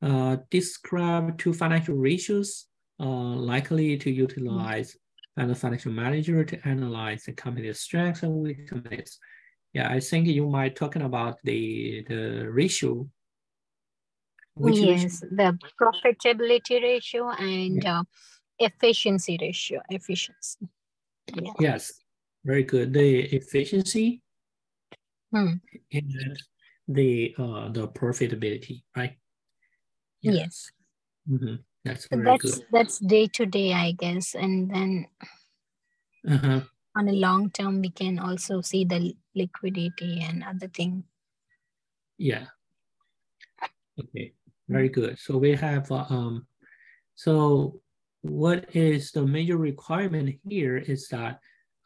A: Uh, describe two financial ratios uh, likely to utilize by the financial manager to analyze the company's strengths and weaknesses yeah, I think you might talking about the the ratio.
C: Which yes, ratio? the profitability ratio and yeah. uh, efficiency ratio. Efficiency.
A: Yeah. Yes, very good. The efficiency
C: hmm.
A: and the uh the profitability, right?
C: Yeah. Yes.
A: Mm-hmm. That's
C: very that's good. that's day to day, I guess, and then.
A: Uh-huh
C: on a long term we can also see the liquidity and other thing
A: yeah okay very good so we have uh, um so what is the major requirement here is that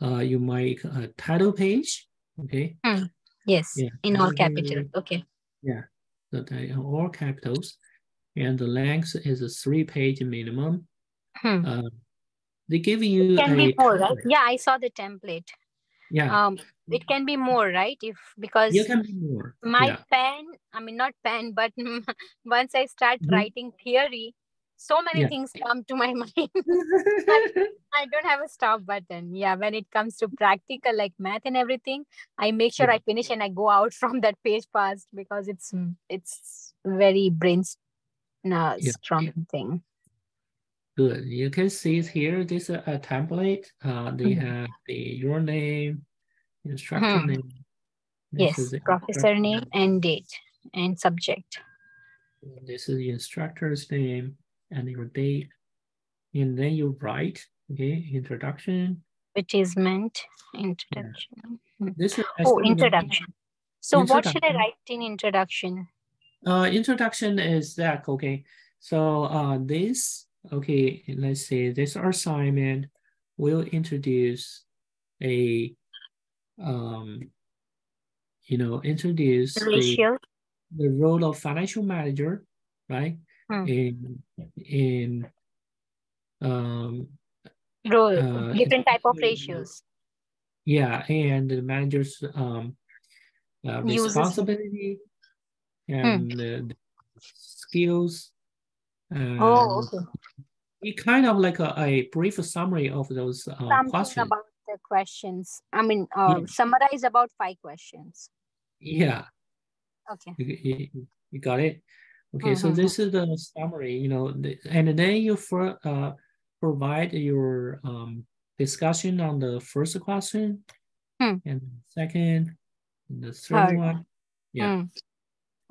A: uh you make a title page okay
C: hmm. yes yeah. in all capitals okay
A: yeah so in all capitals and the length is a three page minimum
C: hmm.
A: uh, they give you
C: it can be more, right? Yeah, I saw the template.
A: Yeah.
C: Um, it can be more, right? If because
A: you can be more.
C: My
A: yeah.
C: pen, I mean not pen, but (laughs) once I start mm-hmm. writing theory, so many yeah. things come to my (laughs) mind. I, (laughs) I, don't have a stop button. Yeah, when it comes to practical like math and everything, I make sure yeah. I finish and I go out (laughs) from that page fast because it's it's very brain uh, strong thing.
A: Good. You can see it here. This is a template. Uh, they mm -hmm. have the your name, instructor hmm. name.
C: This yes, professor name and date and subject.
A: This is the instructor's name and your date. And then you write, okay, introduction.
C: Which is meant introduction.
A: Yeah. This is
C: oh, introduction. So introduction. what should I write in introduction?
A: Uh, introduction is that, okay. So uh, this okay, let's say this assignment will introduce a, um, you know, introduce the, the role of financial manager, right?
C: Hmm.
A: In, in, um,
C: role, uh, different type of ratios.
A: Yeah, and the manager's um, uh, responsibility hmm. and hmm. the skills
C: oh, okay.
A: It kind of like a, a brief summary of those uh, Something questions.
C: about the questions. I mean, uh, yeah. summarize about five questions.
A: Yeah.
B: Okay.
A: You, you, you got it? Okay, mm -hmm. so mm-hmm. this is the summary, you know, the, and then you for, uh, provide your um, discussion on the first question hmm. and second, and the third one. Yeah. Hmm.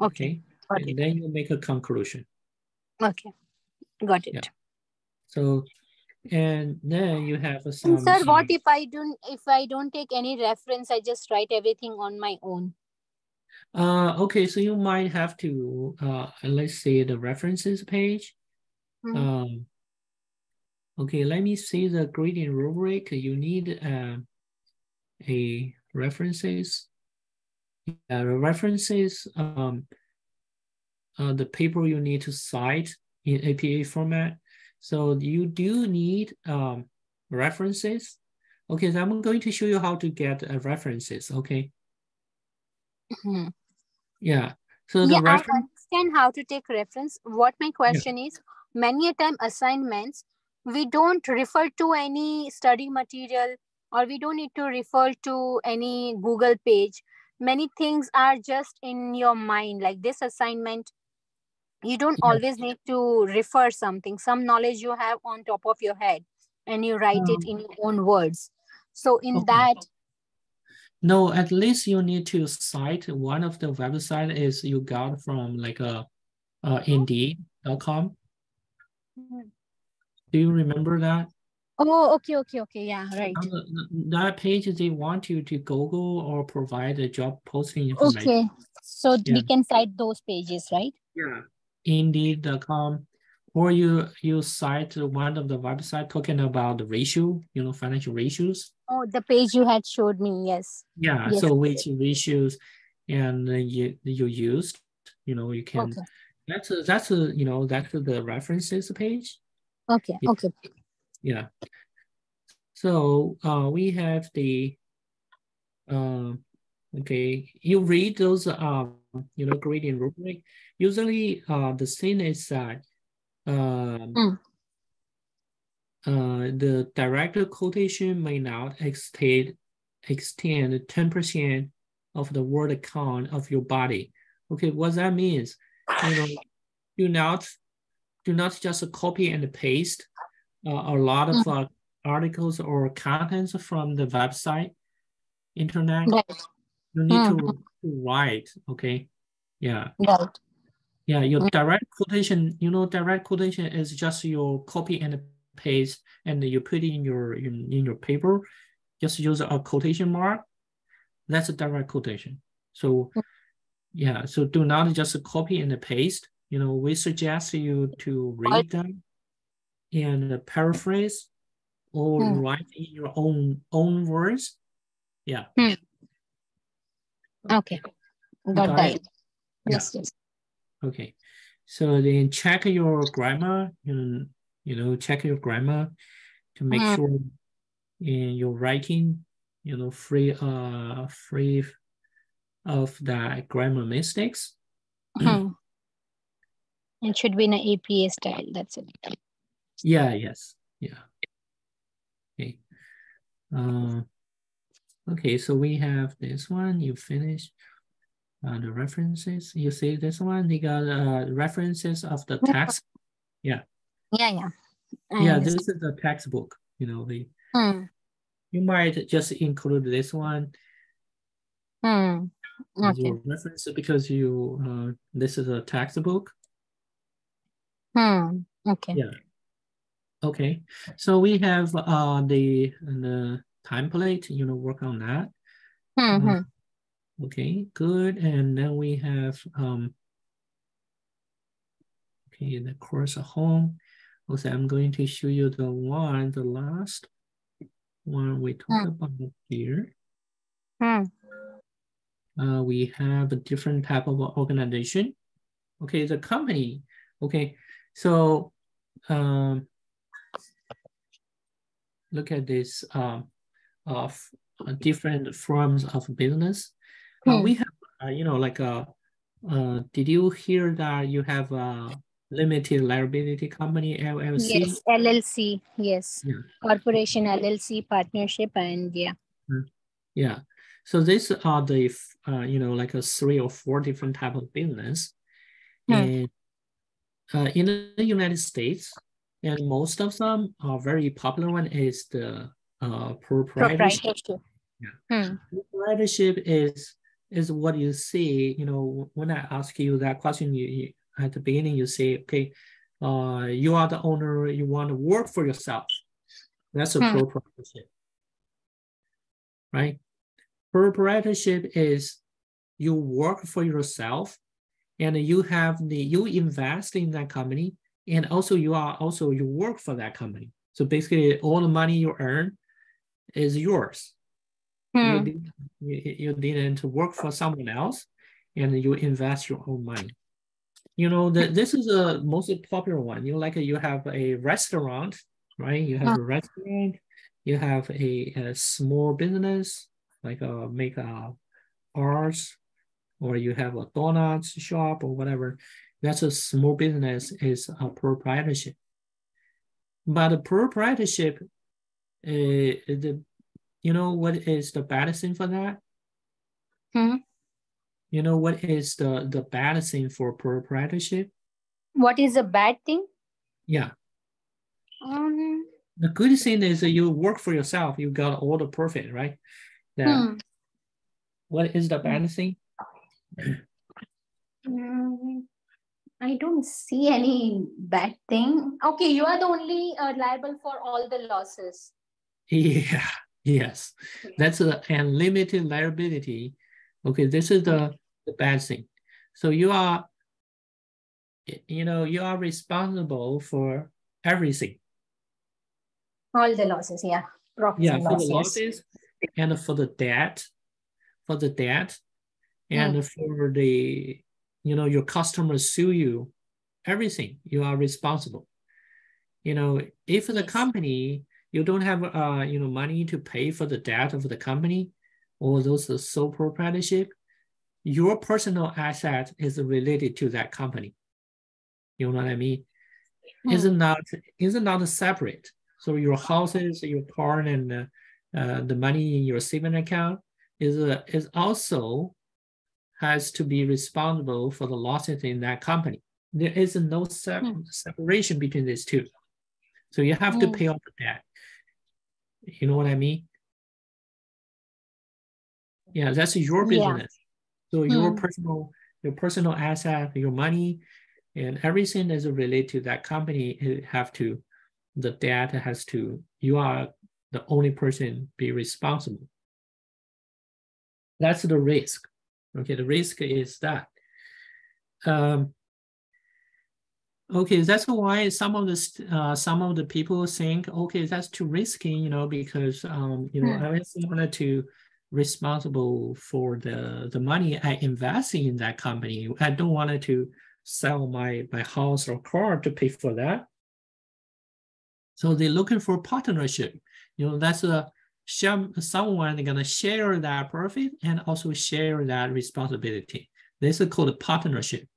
B: Okay.
A: okay. And then you make a conclusion.
B: Okay. Got it. Yeah.
A: So and then you have a some.
B: sir, some... what if I don't if I don't take any reference? I just write everything on my own.
A: Uh, okay, so you might have to uh, let's say the references page. Mm -hmm. Um, okay, let me see the grading rubric. You need uh, a references. Uh, references. Um, uh, the paper you need to cite in APA format. So you do need um, references. Okay, so I'm going to show you how to get uh, references, okay? Mm -hmm. Yeah, so
B: the yeah, I understand how to take reference. What my question yeah. is, many a time assignments, we don't refer to any study material or we don't need to refer to any Google page. Many things are just in your mind, like this assignment, you don't yeah. always need to refer something some knowledge you have on top of your head and you write it hmm. in your own words so in okay. that
A: no at least you need to cite one of the website is you got from like a uh, indeed.com mm-hmm. do you remember that?
B: Oh okay okay okay. Yeah right.
A: That page they want you to google or provide a job posting information.
B: Okay. So yeah. we can cite those pages right?
A: Yeah. Indeed.com, or you you cite one of the website talking about the ratio, you know, financial ratios.
B: Oh, the page you had showed me, yes.
A: Yeah,
B: yes.
A: so which ratios and you you used, you know, you can. Okay. That's a, that's a, you know that's the references page.
B: Okay. Yeah. Okay.
A: Yeah. So uh, we have the. Uh, okay, you read those um you know grading rubric usually uh, the thing is that mm. uh, the direct quotation may not extend extend 10% of the word count of your body. Okay, what that means, you know, do not do not just copy and paste uh, a lot of mm. uh, articles or contents from the website, internet. Right. You need mm. to, to write, okay? Yeah.
B: Right.
A: Yeah, your mm. direct quotation, you know, direct quotation is just your copy and paste and you put it in your in, in your paper. Just use a quotation mark. That's a direct quotation. So mm. yeah, so do not just copy and paste. You know, we suggest you to read them and paraphrase or hmm. write in your own own words. Yeah.
B: Hmm. Okay. Got that. Yes, yes.
A: Okay, so then check your grammar, you you know, check your grammar to make mm. sure in your writing, you know, free uh free of the grammar mistakes.
B: Mm. It should be in an APA style. That's it.
A: Yeah. Yes. Yeah. Okay. Uh, okay. So we have this one. You finished uh, the references. You see this one? They got uh, references of the text. Yeah.
B: Yeah, yeah.
A: I yeah, understand. this is the textbook. You know, the hmm. you might just include this one.
B: Hmm. Okay.
A: reference because you uh, this is a textbook.
B: Hmm. Okay.
A: Yeah. Okay. So we have uh the the template. You know, work on that.
B: Hmm. Uh.
A: Okay, good. And then we have, um, okay, the course at home. Also, I'm going to show you the one, the last one we talked mm. about here.
B: Mm.
A: Uh, we have a different type of organization. Okay, the company. Okay, so um, look at this um, of uh, different forms of business. Uh, we have, uh, you know, like, uh, uh, did you hear that you have a limited liability company, LLC?
B: Yes, LLC, yes. Yeah. Corporation, LLC, partnership, and yeah.
A: Mm, yeah. So these are the, uh, you know, like a three or four different type of business. Hmm. And uh, in the United States, and most of them are very popular one is the uh, proprietorship. proprietorship. Yeah. Hmm. Proprietorship is is what you see. You know, when I ask you that question, you, you at the beginning you say, okay, uh, you are the owner. You want to work for yourself. That's a hmm. proprietorship, right? Proprietorship is you work for yourself, and you have the you invest in that company, and also you are also you work for that company. So basically, all the money you earn is yours. Hmm. You, didn't, you, didn't work for someone else, and you invest your own money. You know, the, this is a most popular one. You know, like you have a restaurant, right? You have a restaurant, you have a, a small business, like a make a arts, or you have a donuts shop or whatever. That's a small business is a proprietorship. But a proprietorship, uh, the you know what is the bad thing for that? Hmm? You know what is the the bad thing for proprietorship?
C: What is the bad thing?
A: Yeah. Um. The good thing is that you work for yourself. You got all the profit, right? That, hmm. What is the bad thing? (clears throat)
C: Um, I don't see any bad thing. Okay, you are the only uh, liable for all the losses. (laughs)
A: Yeah. Yes, that's an unlimited liability. Okay, this is the, the bad thing. So you are, you know, you are responsible for everything.
C: All the losses, yeah.
A: Profits yeah, for losses. the losses and for the debt, for the debt, and mm. for the, you know, your customers sue you, everything, you are responsible. You know, if the company you don't have uh, you know money to pay for the debt of the company or those sole proprietorship, your personal asset is related to that company. You know what I mean? Mm. Is not is not separate. So your houses, your car, and uh, uh, the money in your saving account is uh, is also has to be responsible for the losses in that company. There is no se mm. separation between these two. So you have mm. to pay off the debt. You know what I mean? Yeah, that's your business. Yeah. So your hmm. personal your personal asset, your money, and everything that's related to that company, it have to the debt has to you are the only person be responsible. That's the risk. Okay, the risk is that. Um, Okay, that's why some of the uh, some of the people think, okay, that's too risky, you know, because um, you know, hmm. I wanted to responsible for the the money I invest in that company. I don't want to sell my my house or car to pay for that. So they're looking for partnership. You know, that's a someone gonna share that profit and also share that responsibility. This is called a partnership.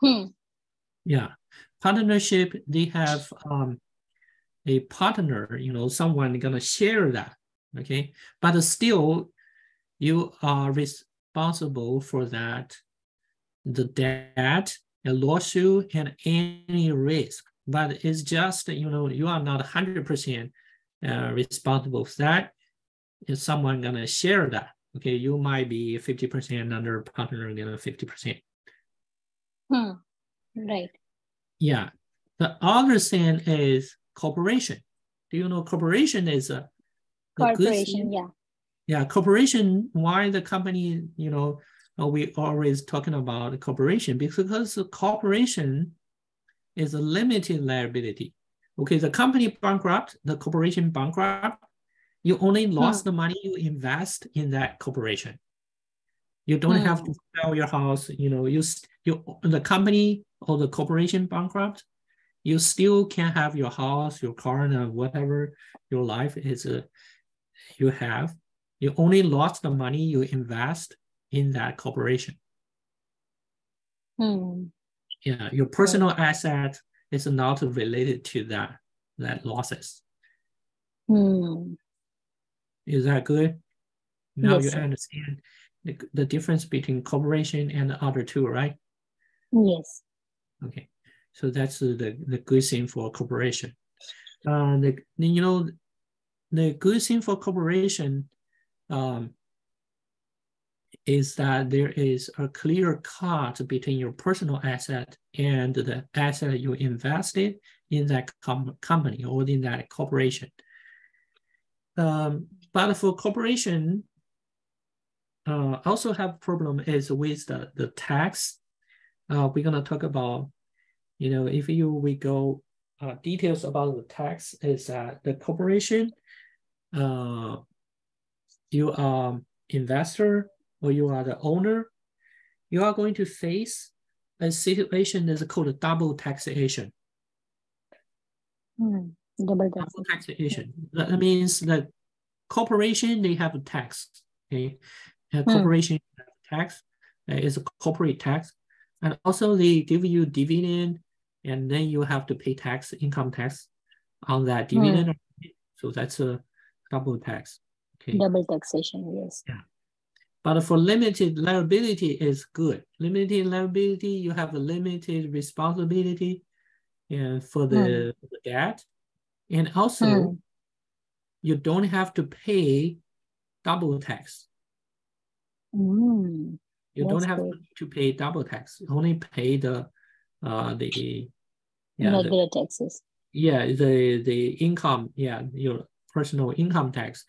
A: Hmm. Yeah, partnership. They have um, a partner. You know, someone gonna share that. Okay, but still, you are responsible for that, the debt, a lawsuit, and any risk. But it's just you know you are not hundred percent uh, responsible for that. Is someone gonna share that? Okay, you might be fifty percent, another partner gonna fifty percent.
C: Hmm. Right.
A: Yeah. The other thing is corporation. Do you know corporation is a,
C: corporation? Yeah.
A: Yeah, corporation. Why the company? You know, uh, we always talking about corporation because the corporation is a limited liability. Okay, the company bankrupt, the corporation bankrupt. You only lost hmm. the money you invest in that corporation. You don't hmm. have to sell your house. You know, you you the company or the corporation bankrupt, you still can have your house, your car, and whatever your life is. Uh, you have. You only lost the money you invest in that corporation. Hmm. Yeah, your personal asset is not related to that that losses. Hmm. Is that good? Now yes, you understand the, the difference between corporation and the other two, right?
C: Yes.
A: Okay, so that's the the good thing for corporation. Uh, the you know, the good thing for corporation, um, is that there is a clear cut between your personal asset and the asset you invested in that com company or in that corporation. Um, but for corporation, uh, also have problem is with the, the tax. Uh, we're gonna talk about, you know, if you we go uh, details about the tax is that the corporation, uh, you are investor or you are the owner, you are going to face a situation that's called double taxation.
C: Mm, double,
A: double taxation. That means that corporation they have a tax. Okay, hmm. corporation mm. tax uh, is a corporate tax, and also they give you dividend, and then you have to pay tax, income tax, on that hmm. dividend. Mm. So that's a double tax.
C: Okay. Double taxation, yes.
A: Yeah. But for limited liability is good. Limited liability, you have a limited responsibility and for the, mm. the debt. And also, mm. you don't have to pay double tax.
C: Mm.
A: You don't have good. to pay double tax. only pay the uh the
C: yeah, regular the, taxes.
A: Yeah, the the income, yeah, your personal income tax.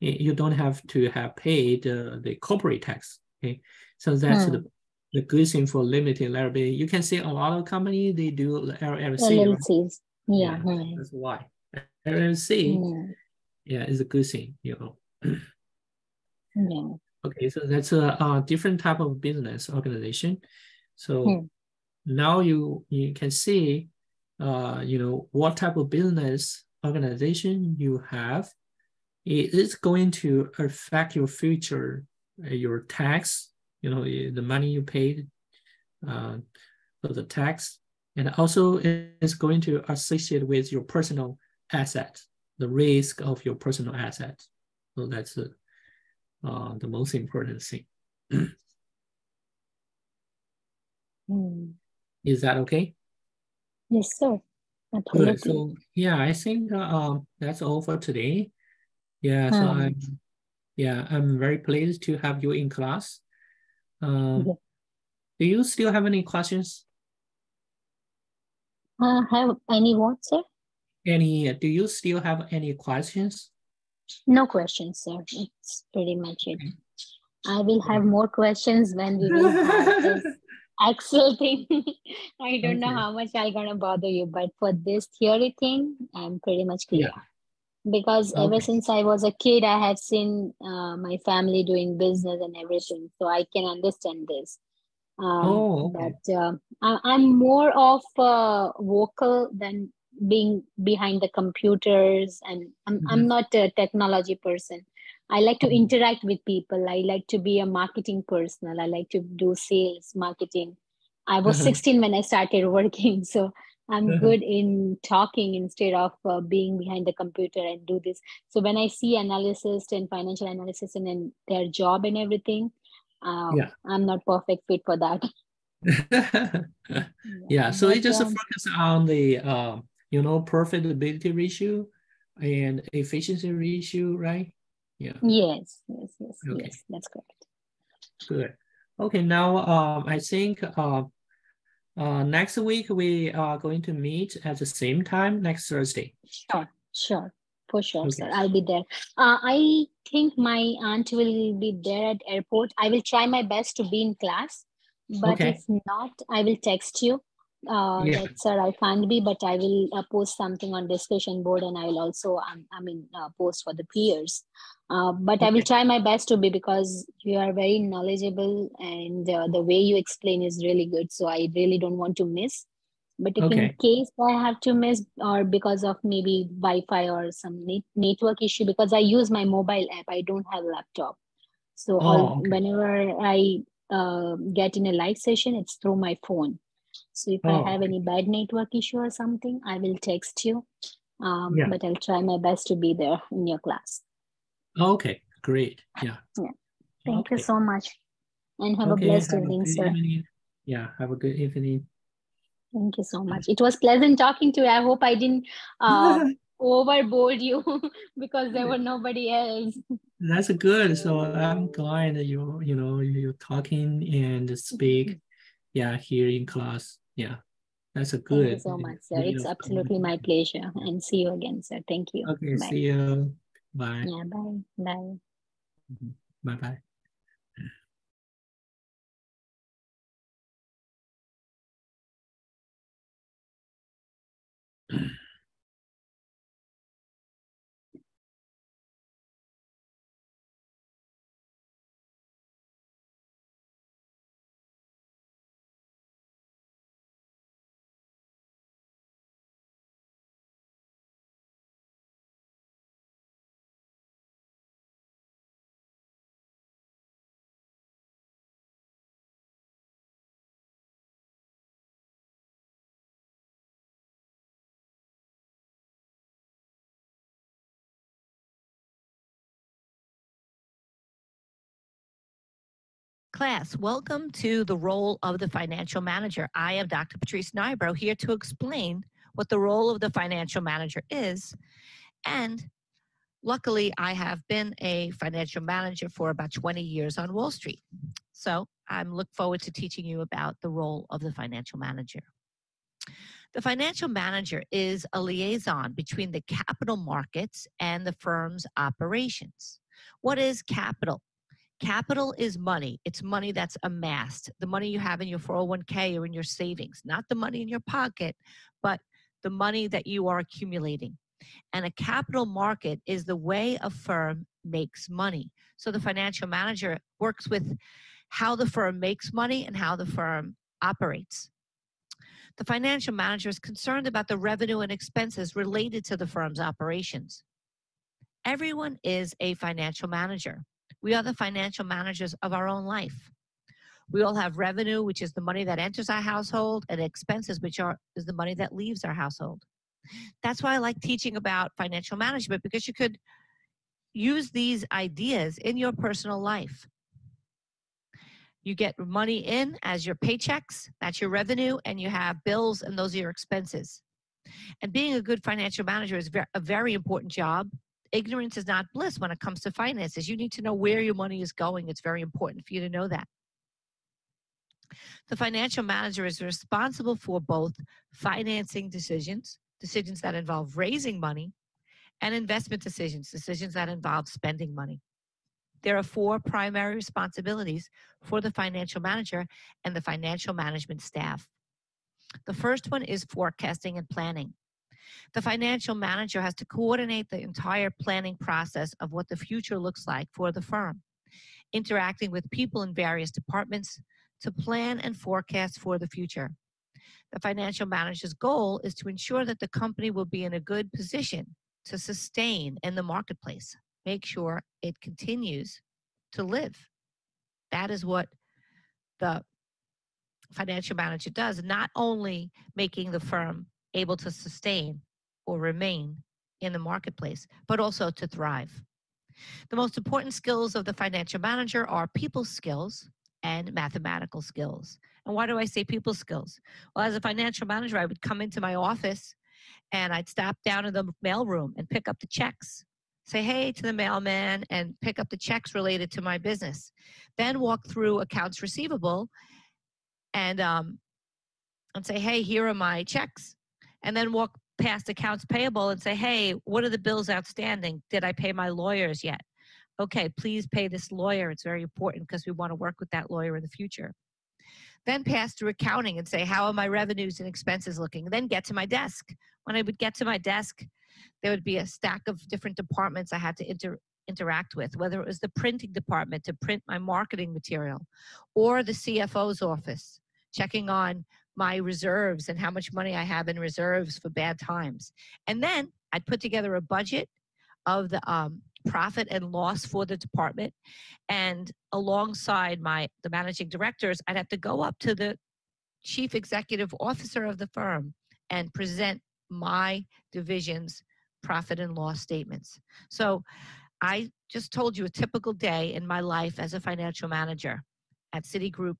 A: You don't have to have paid uh, the corporate tax. Okay, so that's hmm. the the good thing for limited liability. You can see a lot of companies they do LLC.
C: LLCs. Right? Yeah,
A: yeah that's why LLC. Yeah. yeah, is a good thing. You
C: know. (clears throat) yeah.
A: Okay, so that's a, a, different type of business organization. So hmm. now you you can see, uh, you know, what type of business organization you have. It is going to affect your future, uh, your tax, you know, the money you paid uh, for the tax, and also it's going to associate with your personal assets, the risk of your personal assets. So that's a uh, the most important thing. (clears throat)
C: mm.
A: Is that okay?
C: Yes, sir.
A: Absolutely. Good. So yeah, I think uh, um, that's all for today. Yeah, so um, I'm yeah, I'm very pleased to have you in class. Um, yeah. Do you still have any questions?
C: Uh, have any what, sir?
A: Any? Do you still have any questions?
C: No questions, sir. It's pretty much it. I will have more questions when we will have this (laughs) Excel thing. (laughs) I don't okay. know how much I'm gonna bother you, but for this theory thing, I'm pretty much clear. Yeah. Because okay. ever since I was a kid, I have seen uh, my family doing business and everything, so I can understand this. Um, oh, okay. But uh, I, am more of a vocal than being behind the computers and i'm, mm-hmm. I'm not a technology person i like to mm-hmm. interact with people i like to be a marketing person i like to do sales marketing i was mm-hmm. 16 when i started (laughs) working so i'm mm-hmm. good in talking instead of uh, being behind the computer and do this so when i see analysis and financial analysis and, and their job and everything uh, yeah. i'm not perfect fit for that (laughs)
A: yeah, yeah, so it just um, focus on the um, you know, profitability ratio and efficiency ratio, right?
C: Yeah. Yes, yes, yes, okay. yes, that's correct.
A: Good. Okay, now um, I think uh, uh, next week we are going to meet at the same time next Thursday.
C: Sure, sure, for sure, okay. sir. I'll be there. Uh, I think my aunt will be there at airport. I will try my best to be in class, but okay. if not, I will text you uh, yeah. that sir i can't be but i will uh, post something on discussion board and i will also um, i mean uh, post for the peers uh, but okay. i will try my best to be because you are very knowledgeable and uh, the way you explain is really good so i really don't want to miss but if okay. in case i have to miss or because of maybe wi-fi or some net- network issue because i use my mobile app i don't have laptop so oh, okay. whenever i uh, get in a live session it's through my phone so if oh. I have any bad network issue or something, I will text you. Um, yeah. But I'll try my best to be there in your class.
A: Okay, great. Yeah.
C: Yeah. Thank okay. you so much. And have okay, a blessed have evening, a sir. Evening.
A: Yeah, have a good evening.
C: Thank you so much. It was pleasant talking to you. I hope I didn't uh, (laughs) overboard you (laughs) because there were nobody else.
A: That's good. So I'm glad that you you know you're talking and speak. Yeah, here in class. Yeah, that's a good.
C: Thank you so much, sir. It's absolutely my pleasure. And see you again, sir. Thank you.
A: Okay. Bye. See you. Bye.
C: Yeah. Bye. Bye.
A: Mm-hmm. Bye. Bye. (clears throat)
E: Class, welcome to the role of the financial manager. I am Dr. Patrice Nybro here to explain what the role of the financial manager is. And luckily, I have been a financial manager for about 20 years on Wall Street. So I'm look forward to teaching you about the role of the financial manager. The financial manager is a liaison between the capital markets and the firm's operations. What is capital? Capital is money. It's money that's amassed, the money you have in your 401k or in your savings, not the money in your pocket, but the money that you are accumulating. And a capital market is the way a firm makes money. So the financial manager works with how the firm makes money and how the firm operates. The financial manager is concerned about the revenue and expenses related to the firm's operations. Everyone is a financial manager. We are the financial managers of our own life. We all have revenue, which is the money that enters our household, and expenses, which are is the money that leaves our household. That's why I like teaching about financial management because you could use these ideas in your personal life. You get money in as your paychecks, that's your revenue, and you have bills, and those are your expenses. And being a good financial manager is a very important job ignorance is not bliss when it comes to finances. You need to know where your money is going. It's very important for you to know that. The financial manager is responsible for both financing decisions, decisions that involve raising money, and investment decisions, decisions that involve spending money. There are four primary responsibilities for the financial manager and the financial management staff. The first one is forecasting and planning. The financial manager has to coordinate the entire planning process of what the future looks like for the firm, interacting with people in various departments to plan and forecast for the future. The financial manager's goal is to ensure that the company will be in a good position to sustain in the marketplace, make sure it continues to live. That is what the financial manager does, not only making the firm able to sustain or remain in the marketplace, but also to thrive. The most important skills of the financial manager are people skills and mathematical skills. And why do I say people skills? Well, as a financial manager, I would come into my office and I'd stop down in the mailroom and pick up the checks. Say hey to the mailman and pick up the checks related to my business. Then walk through accounts receivable and um, and say, hey, here are my checks and then walk past accounts payable and say, hey, what are the bills outstanding? Did I pay my lawyers yet? Okay, please pay this lawyer. It's very important because we want to work with that lawyer in the future. Then pass through accounting and say, how are my revenues and expenses looking? then get to my desk. When I would get to my desk, there would be a stack of different departments I had to inter- interact with, whether it was the printing department to print my marketing material or the CFO's office, checking on my reserves and how much money I have in reserves for bad times. And then I'd put together a budget of the um, profit and loss for the department. And alongside my the managing directors, I'd have to go up to the chief executive officer of the firm and present my division's profit and loss statements. So I just told you a typical day in my life as a financial manager at Citigroup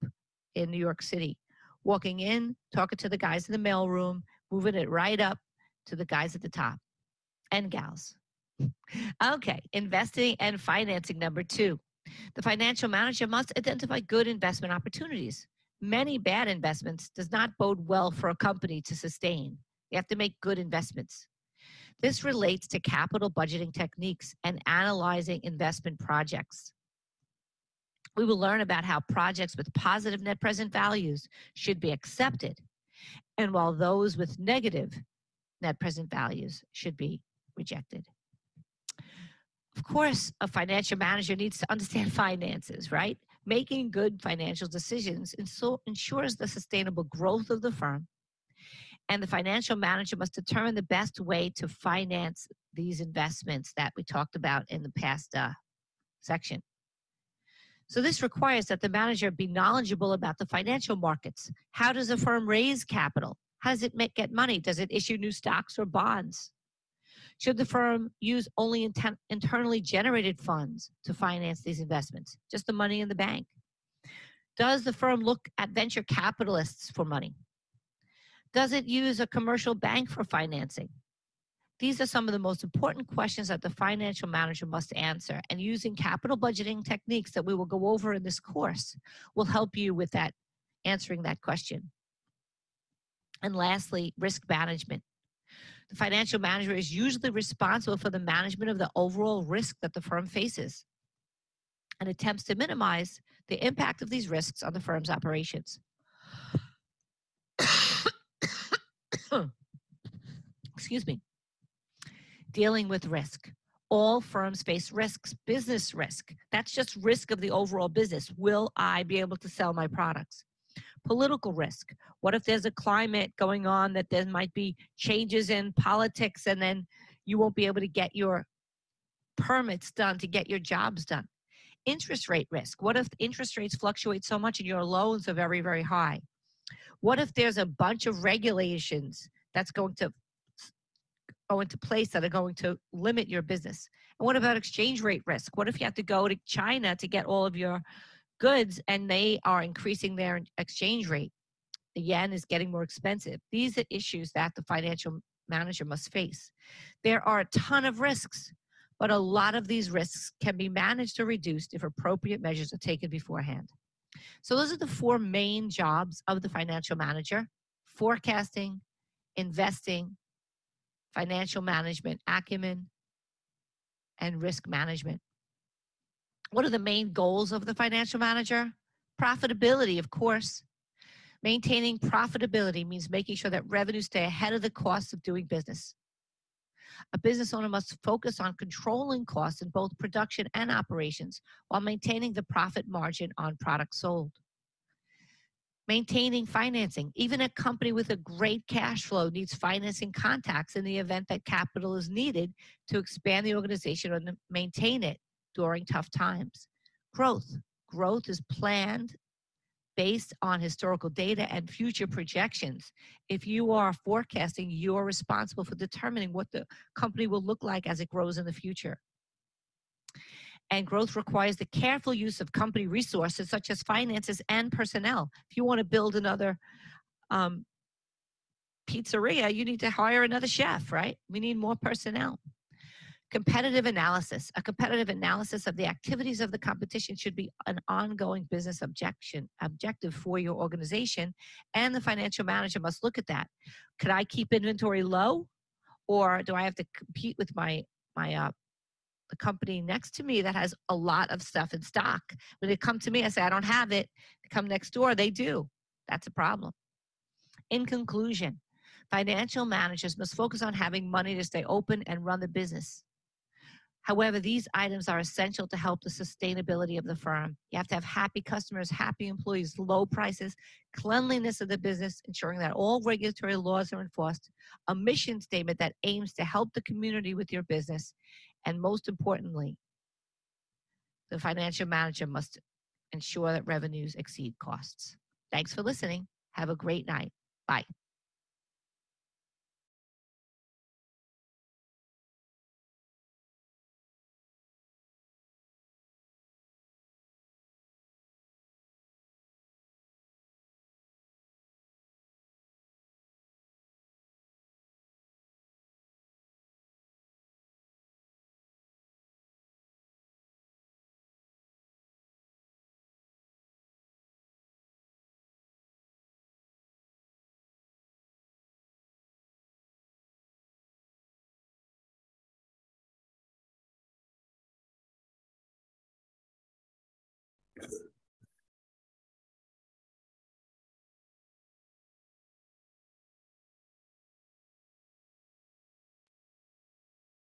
E: in New York City. Walking in, talking to the guys in the mailroom, moving it right up to the guys at the top and gals. (laughs) Okay, investing and financing number two. The financial manager must identify good investment opportunities. Many bad investments does not bode well for a company to sustain. You have to make good investments. This relates to capital budgeting techniques and analyzing investment projects. We will learn about how projects with positive net present values should be accepted, and while those with negative net present values should be rejected. Of course, a financial manager needs to understand (laughs) finances, right? Making good financial decisions ensures the sustainable growth of the firm. And the financial manager must determine the best way to finance these investments that we talked about in the past uh, section. So this requires that the manager be knowledgeable about the financial markets. How does a firm raise capital? How does it make, get money? Does it issue new stocks or bonds? Should the firm use only inten- internally generated funds to finance these investments, just the money in the bank? Does the firm look at venture capitalists for money? Does it use a commercial bank for financing? These are some of the most important questions that the financial manager must answer, and using capital budgeting techniques that we will go over in this course will help you with that answering that question. And lastly, risk management. The financial manager is usually responsible for the management of the overall risk that the firm faces and attempts to minimize the impact of these risks on the firm's operations. (coughs) Excuse me. Dealing with risk. All firms face risks, business risk. That's just risk of the overall business. Will I be able to sell my products? political risk. What if there's a climate going on that there might be changes in politics and then you won't be able to get your permits done to get your jobs done? Interest rate risk. What if interest rates fluctuate so much and your loans are very, very high? What if there's a bunch of regulations that's going to go into place that are going to limit your business? And what about exchange rate risk? What if you have to go to China to get all of your goods and they are increasing their exchange rate. The yen is getting more expensive. These are issues that the financial manager must face. There are a ton of risks, but a lot of these risks can be managed or reduced if appropriate measures are taken beforehand. So, those are the four main jobs of the financial manager forecasting, investing, financial management acumen, and risk management. What are the main goals of the financial manager? Profitability, of course. Maintaining profitability means making sure that revenues stay ahead of the costs of doing business. A business owner must focus on controlling costs in both production and operations while maintaining the profit margin on products sold. Maintaining financing. Even a company with a great cash flow needs financing contacts in the event that capital is needed to expand the organization or maintain it during tough times. Growth. Growth is planned based on historical data and future projections. If you are forecasting, you're responsible for determining what the company will look like as it grows in the future. And growth requires the careful use of company resources such as finances and personnel. If you want to build another um, pizzeria, you need to hire another chef, right? We need more personnel. Competitive analysis. A competitive analysis of the activities of the competition should be an ongoing business objection, objective for your organization, and the financial manager must look at that. Could I keep inventory low, or do I have to compete with my my uh, the company next to me that has a lot of stuff in stock? When they come to me, I say I don't have it. They come next door, they do. That's a problem. In conclusion, financial managers must focus on having money to stay open and run the business. However, these items are essential to help the sustainability of the firm. You have to have happy customers, happy employees, low prices, cleanliness of the business, ensuring that all regulatory laws are enforced, a mission statement that aims to help the community with your business, and most importantly, the financial manager must ensure that revenues exceed costs. Thanks for listening. Have a great night. Bye.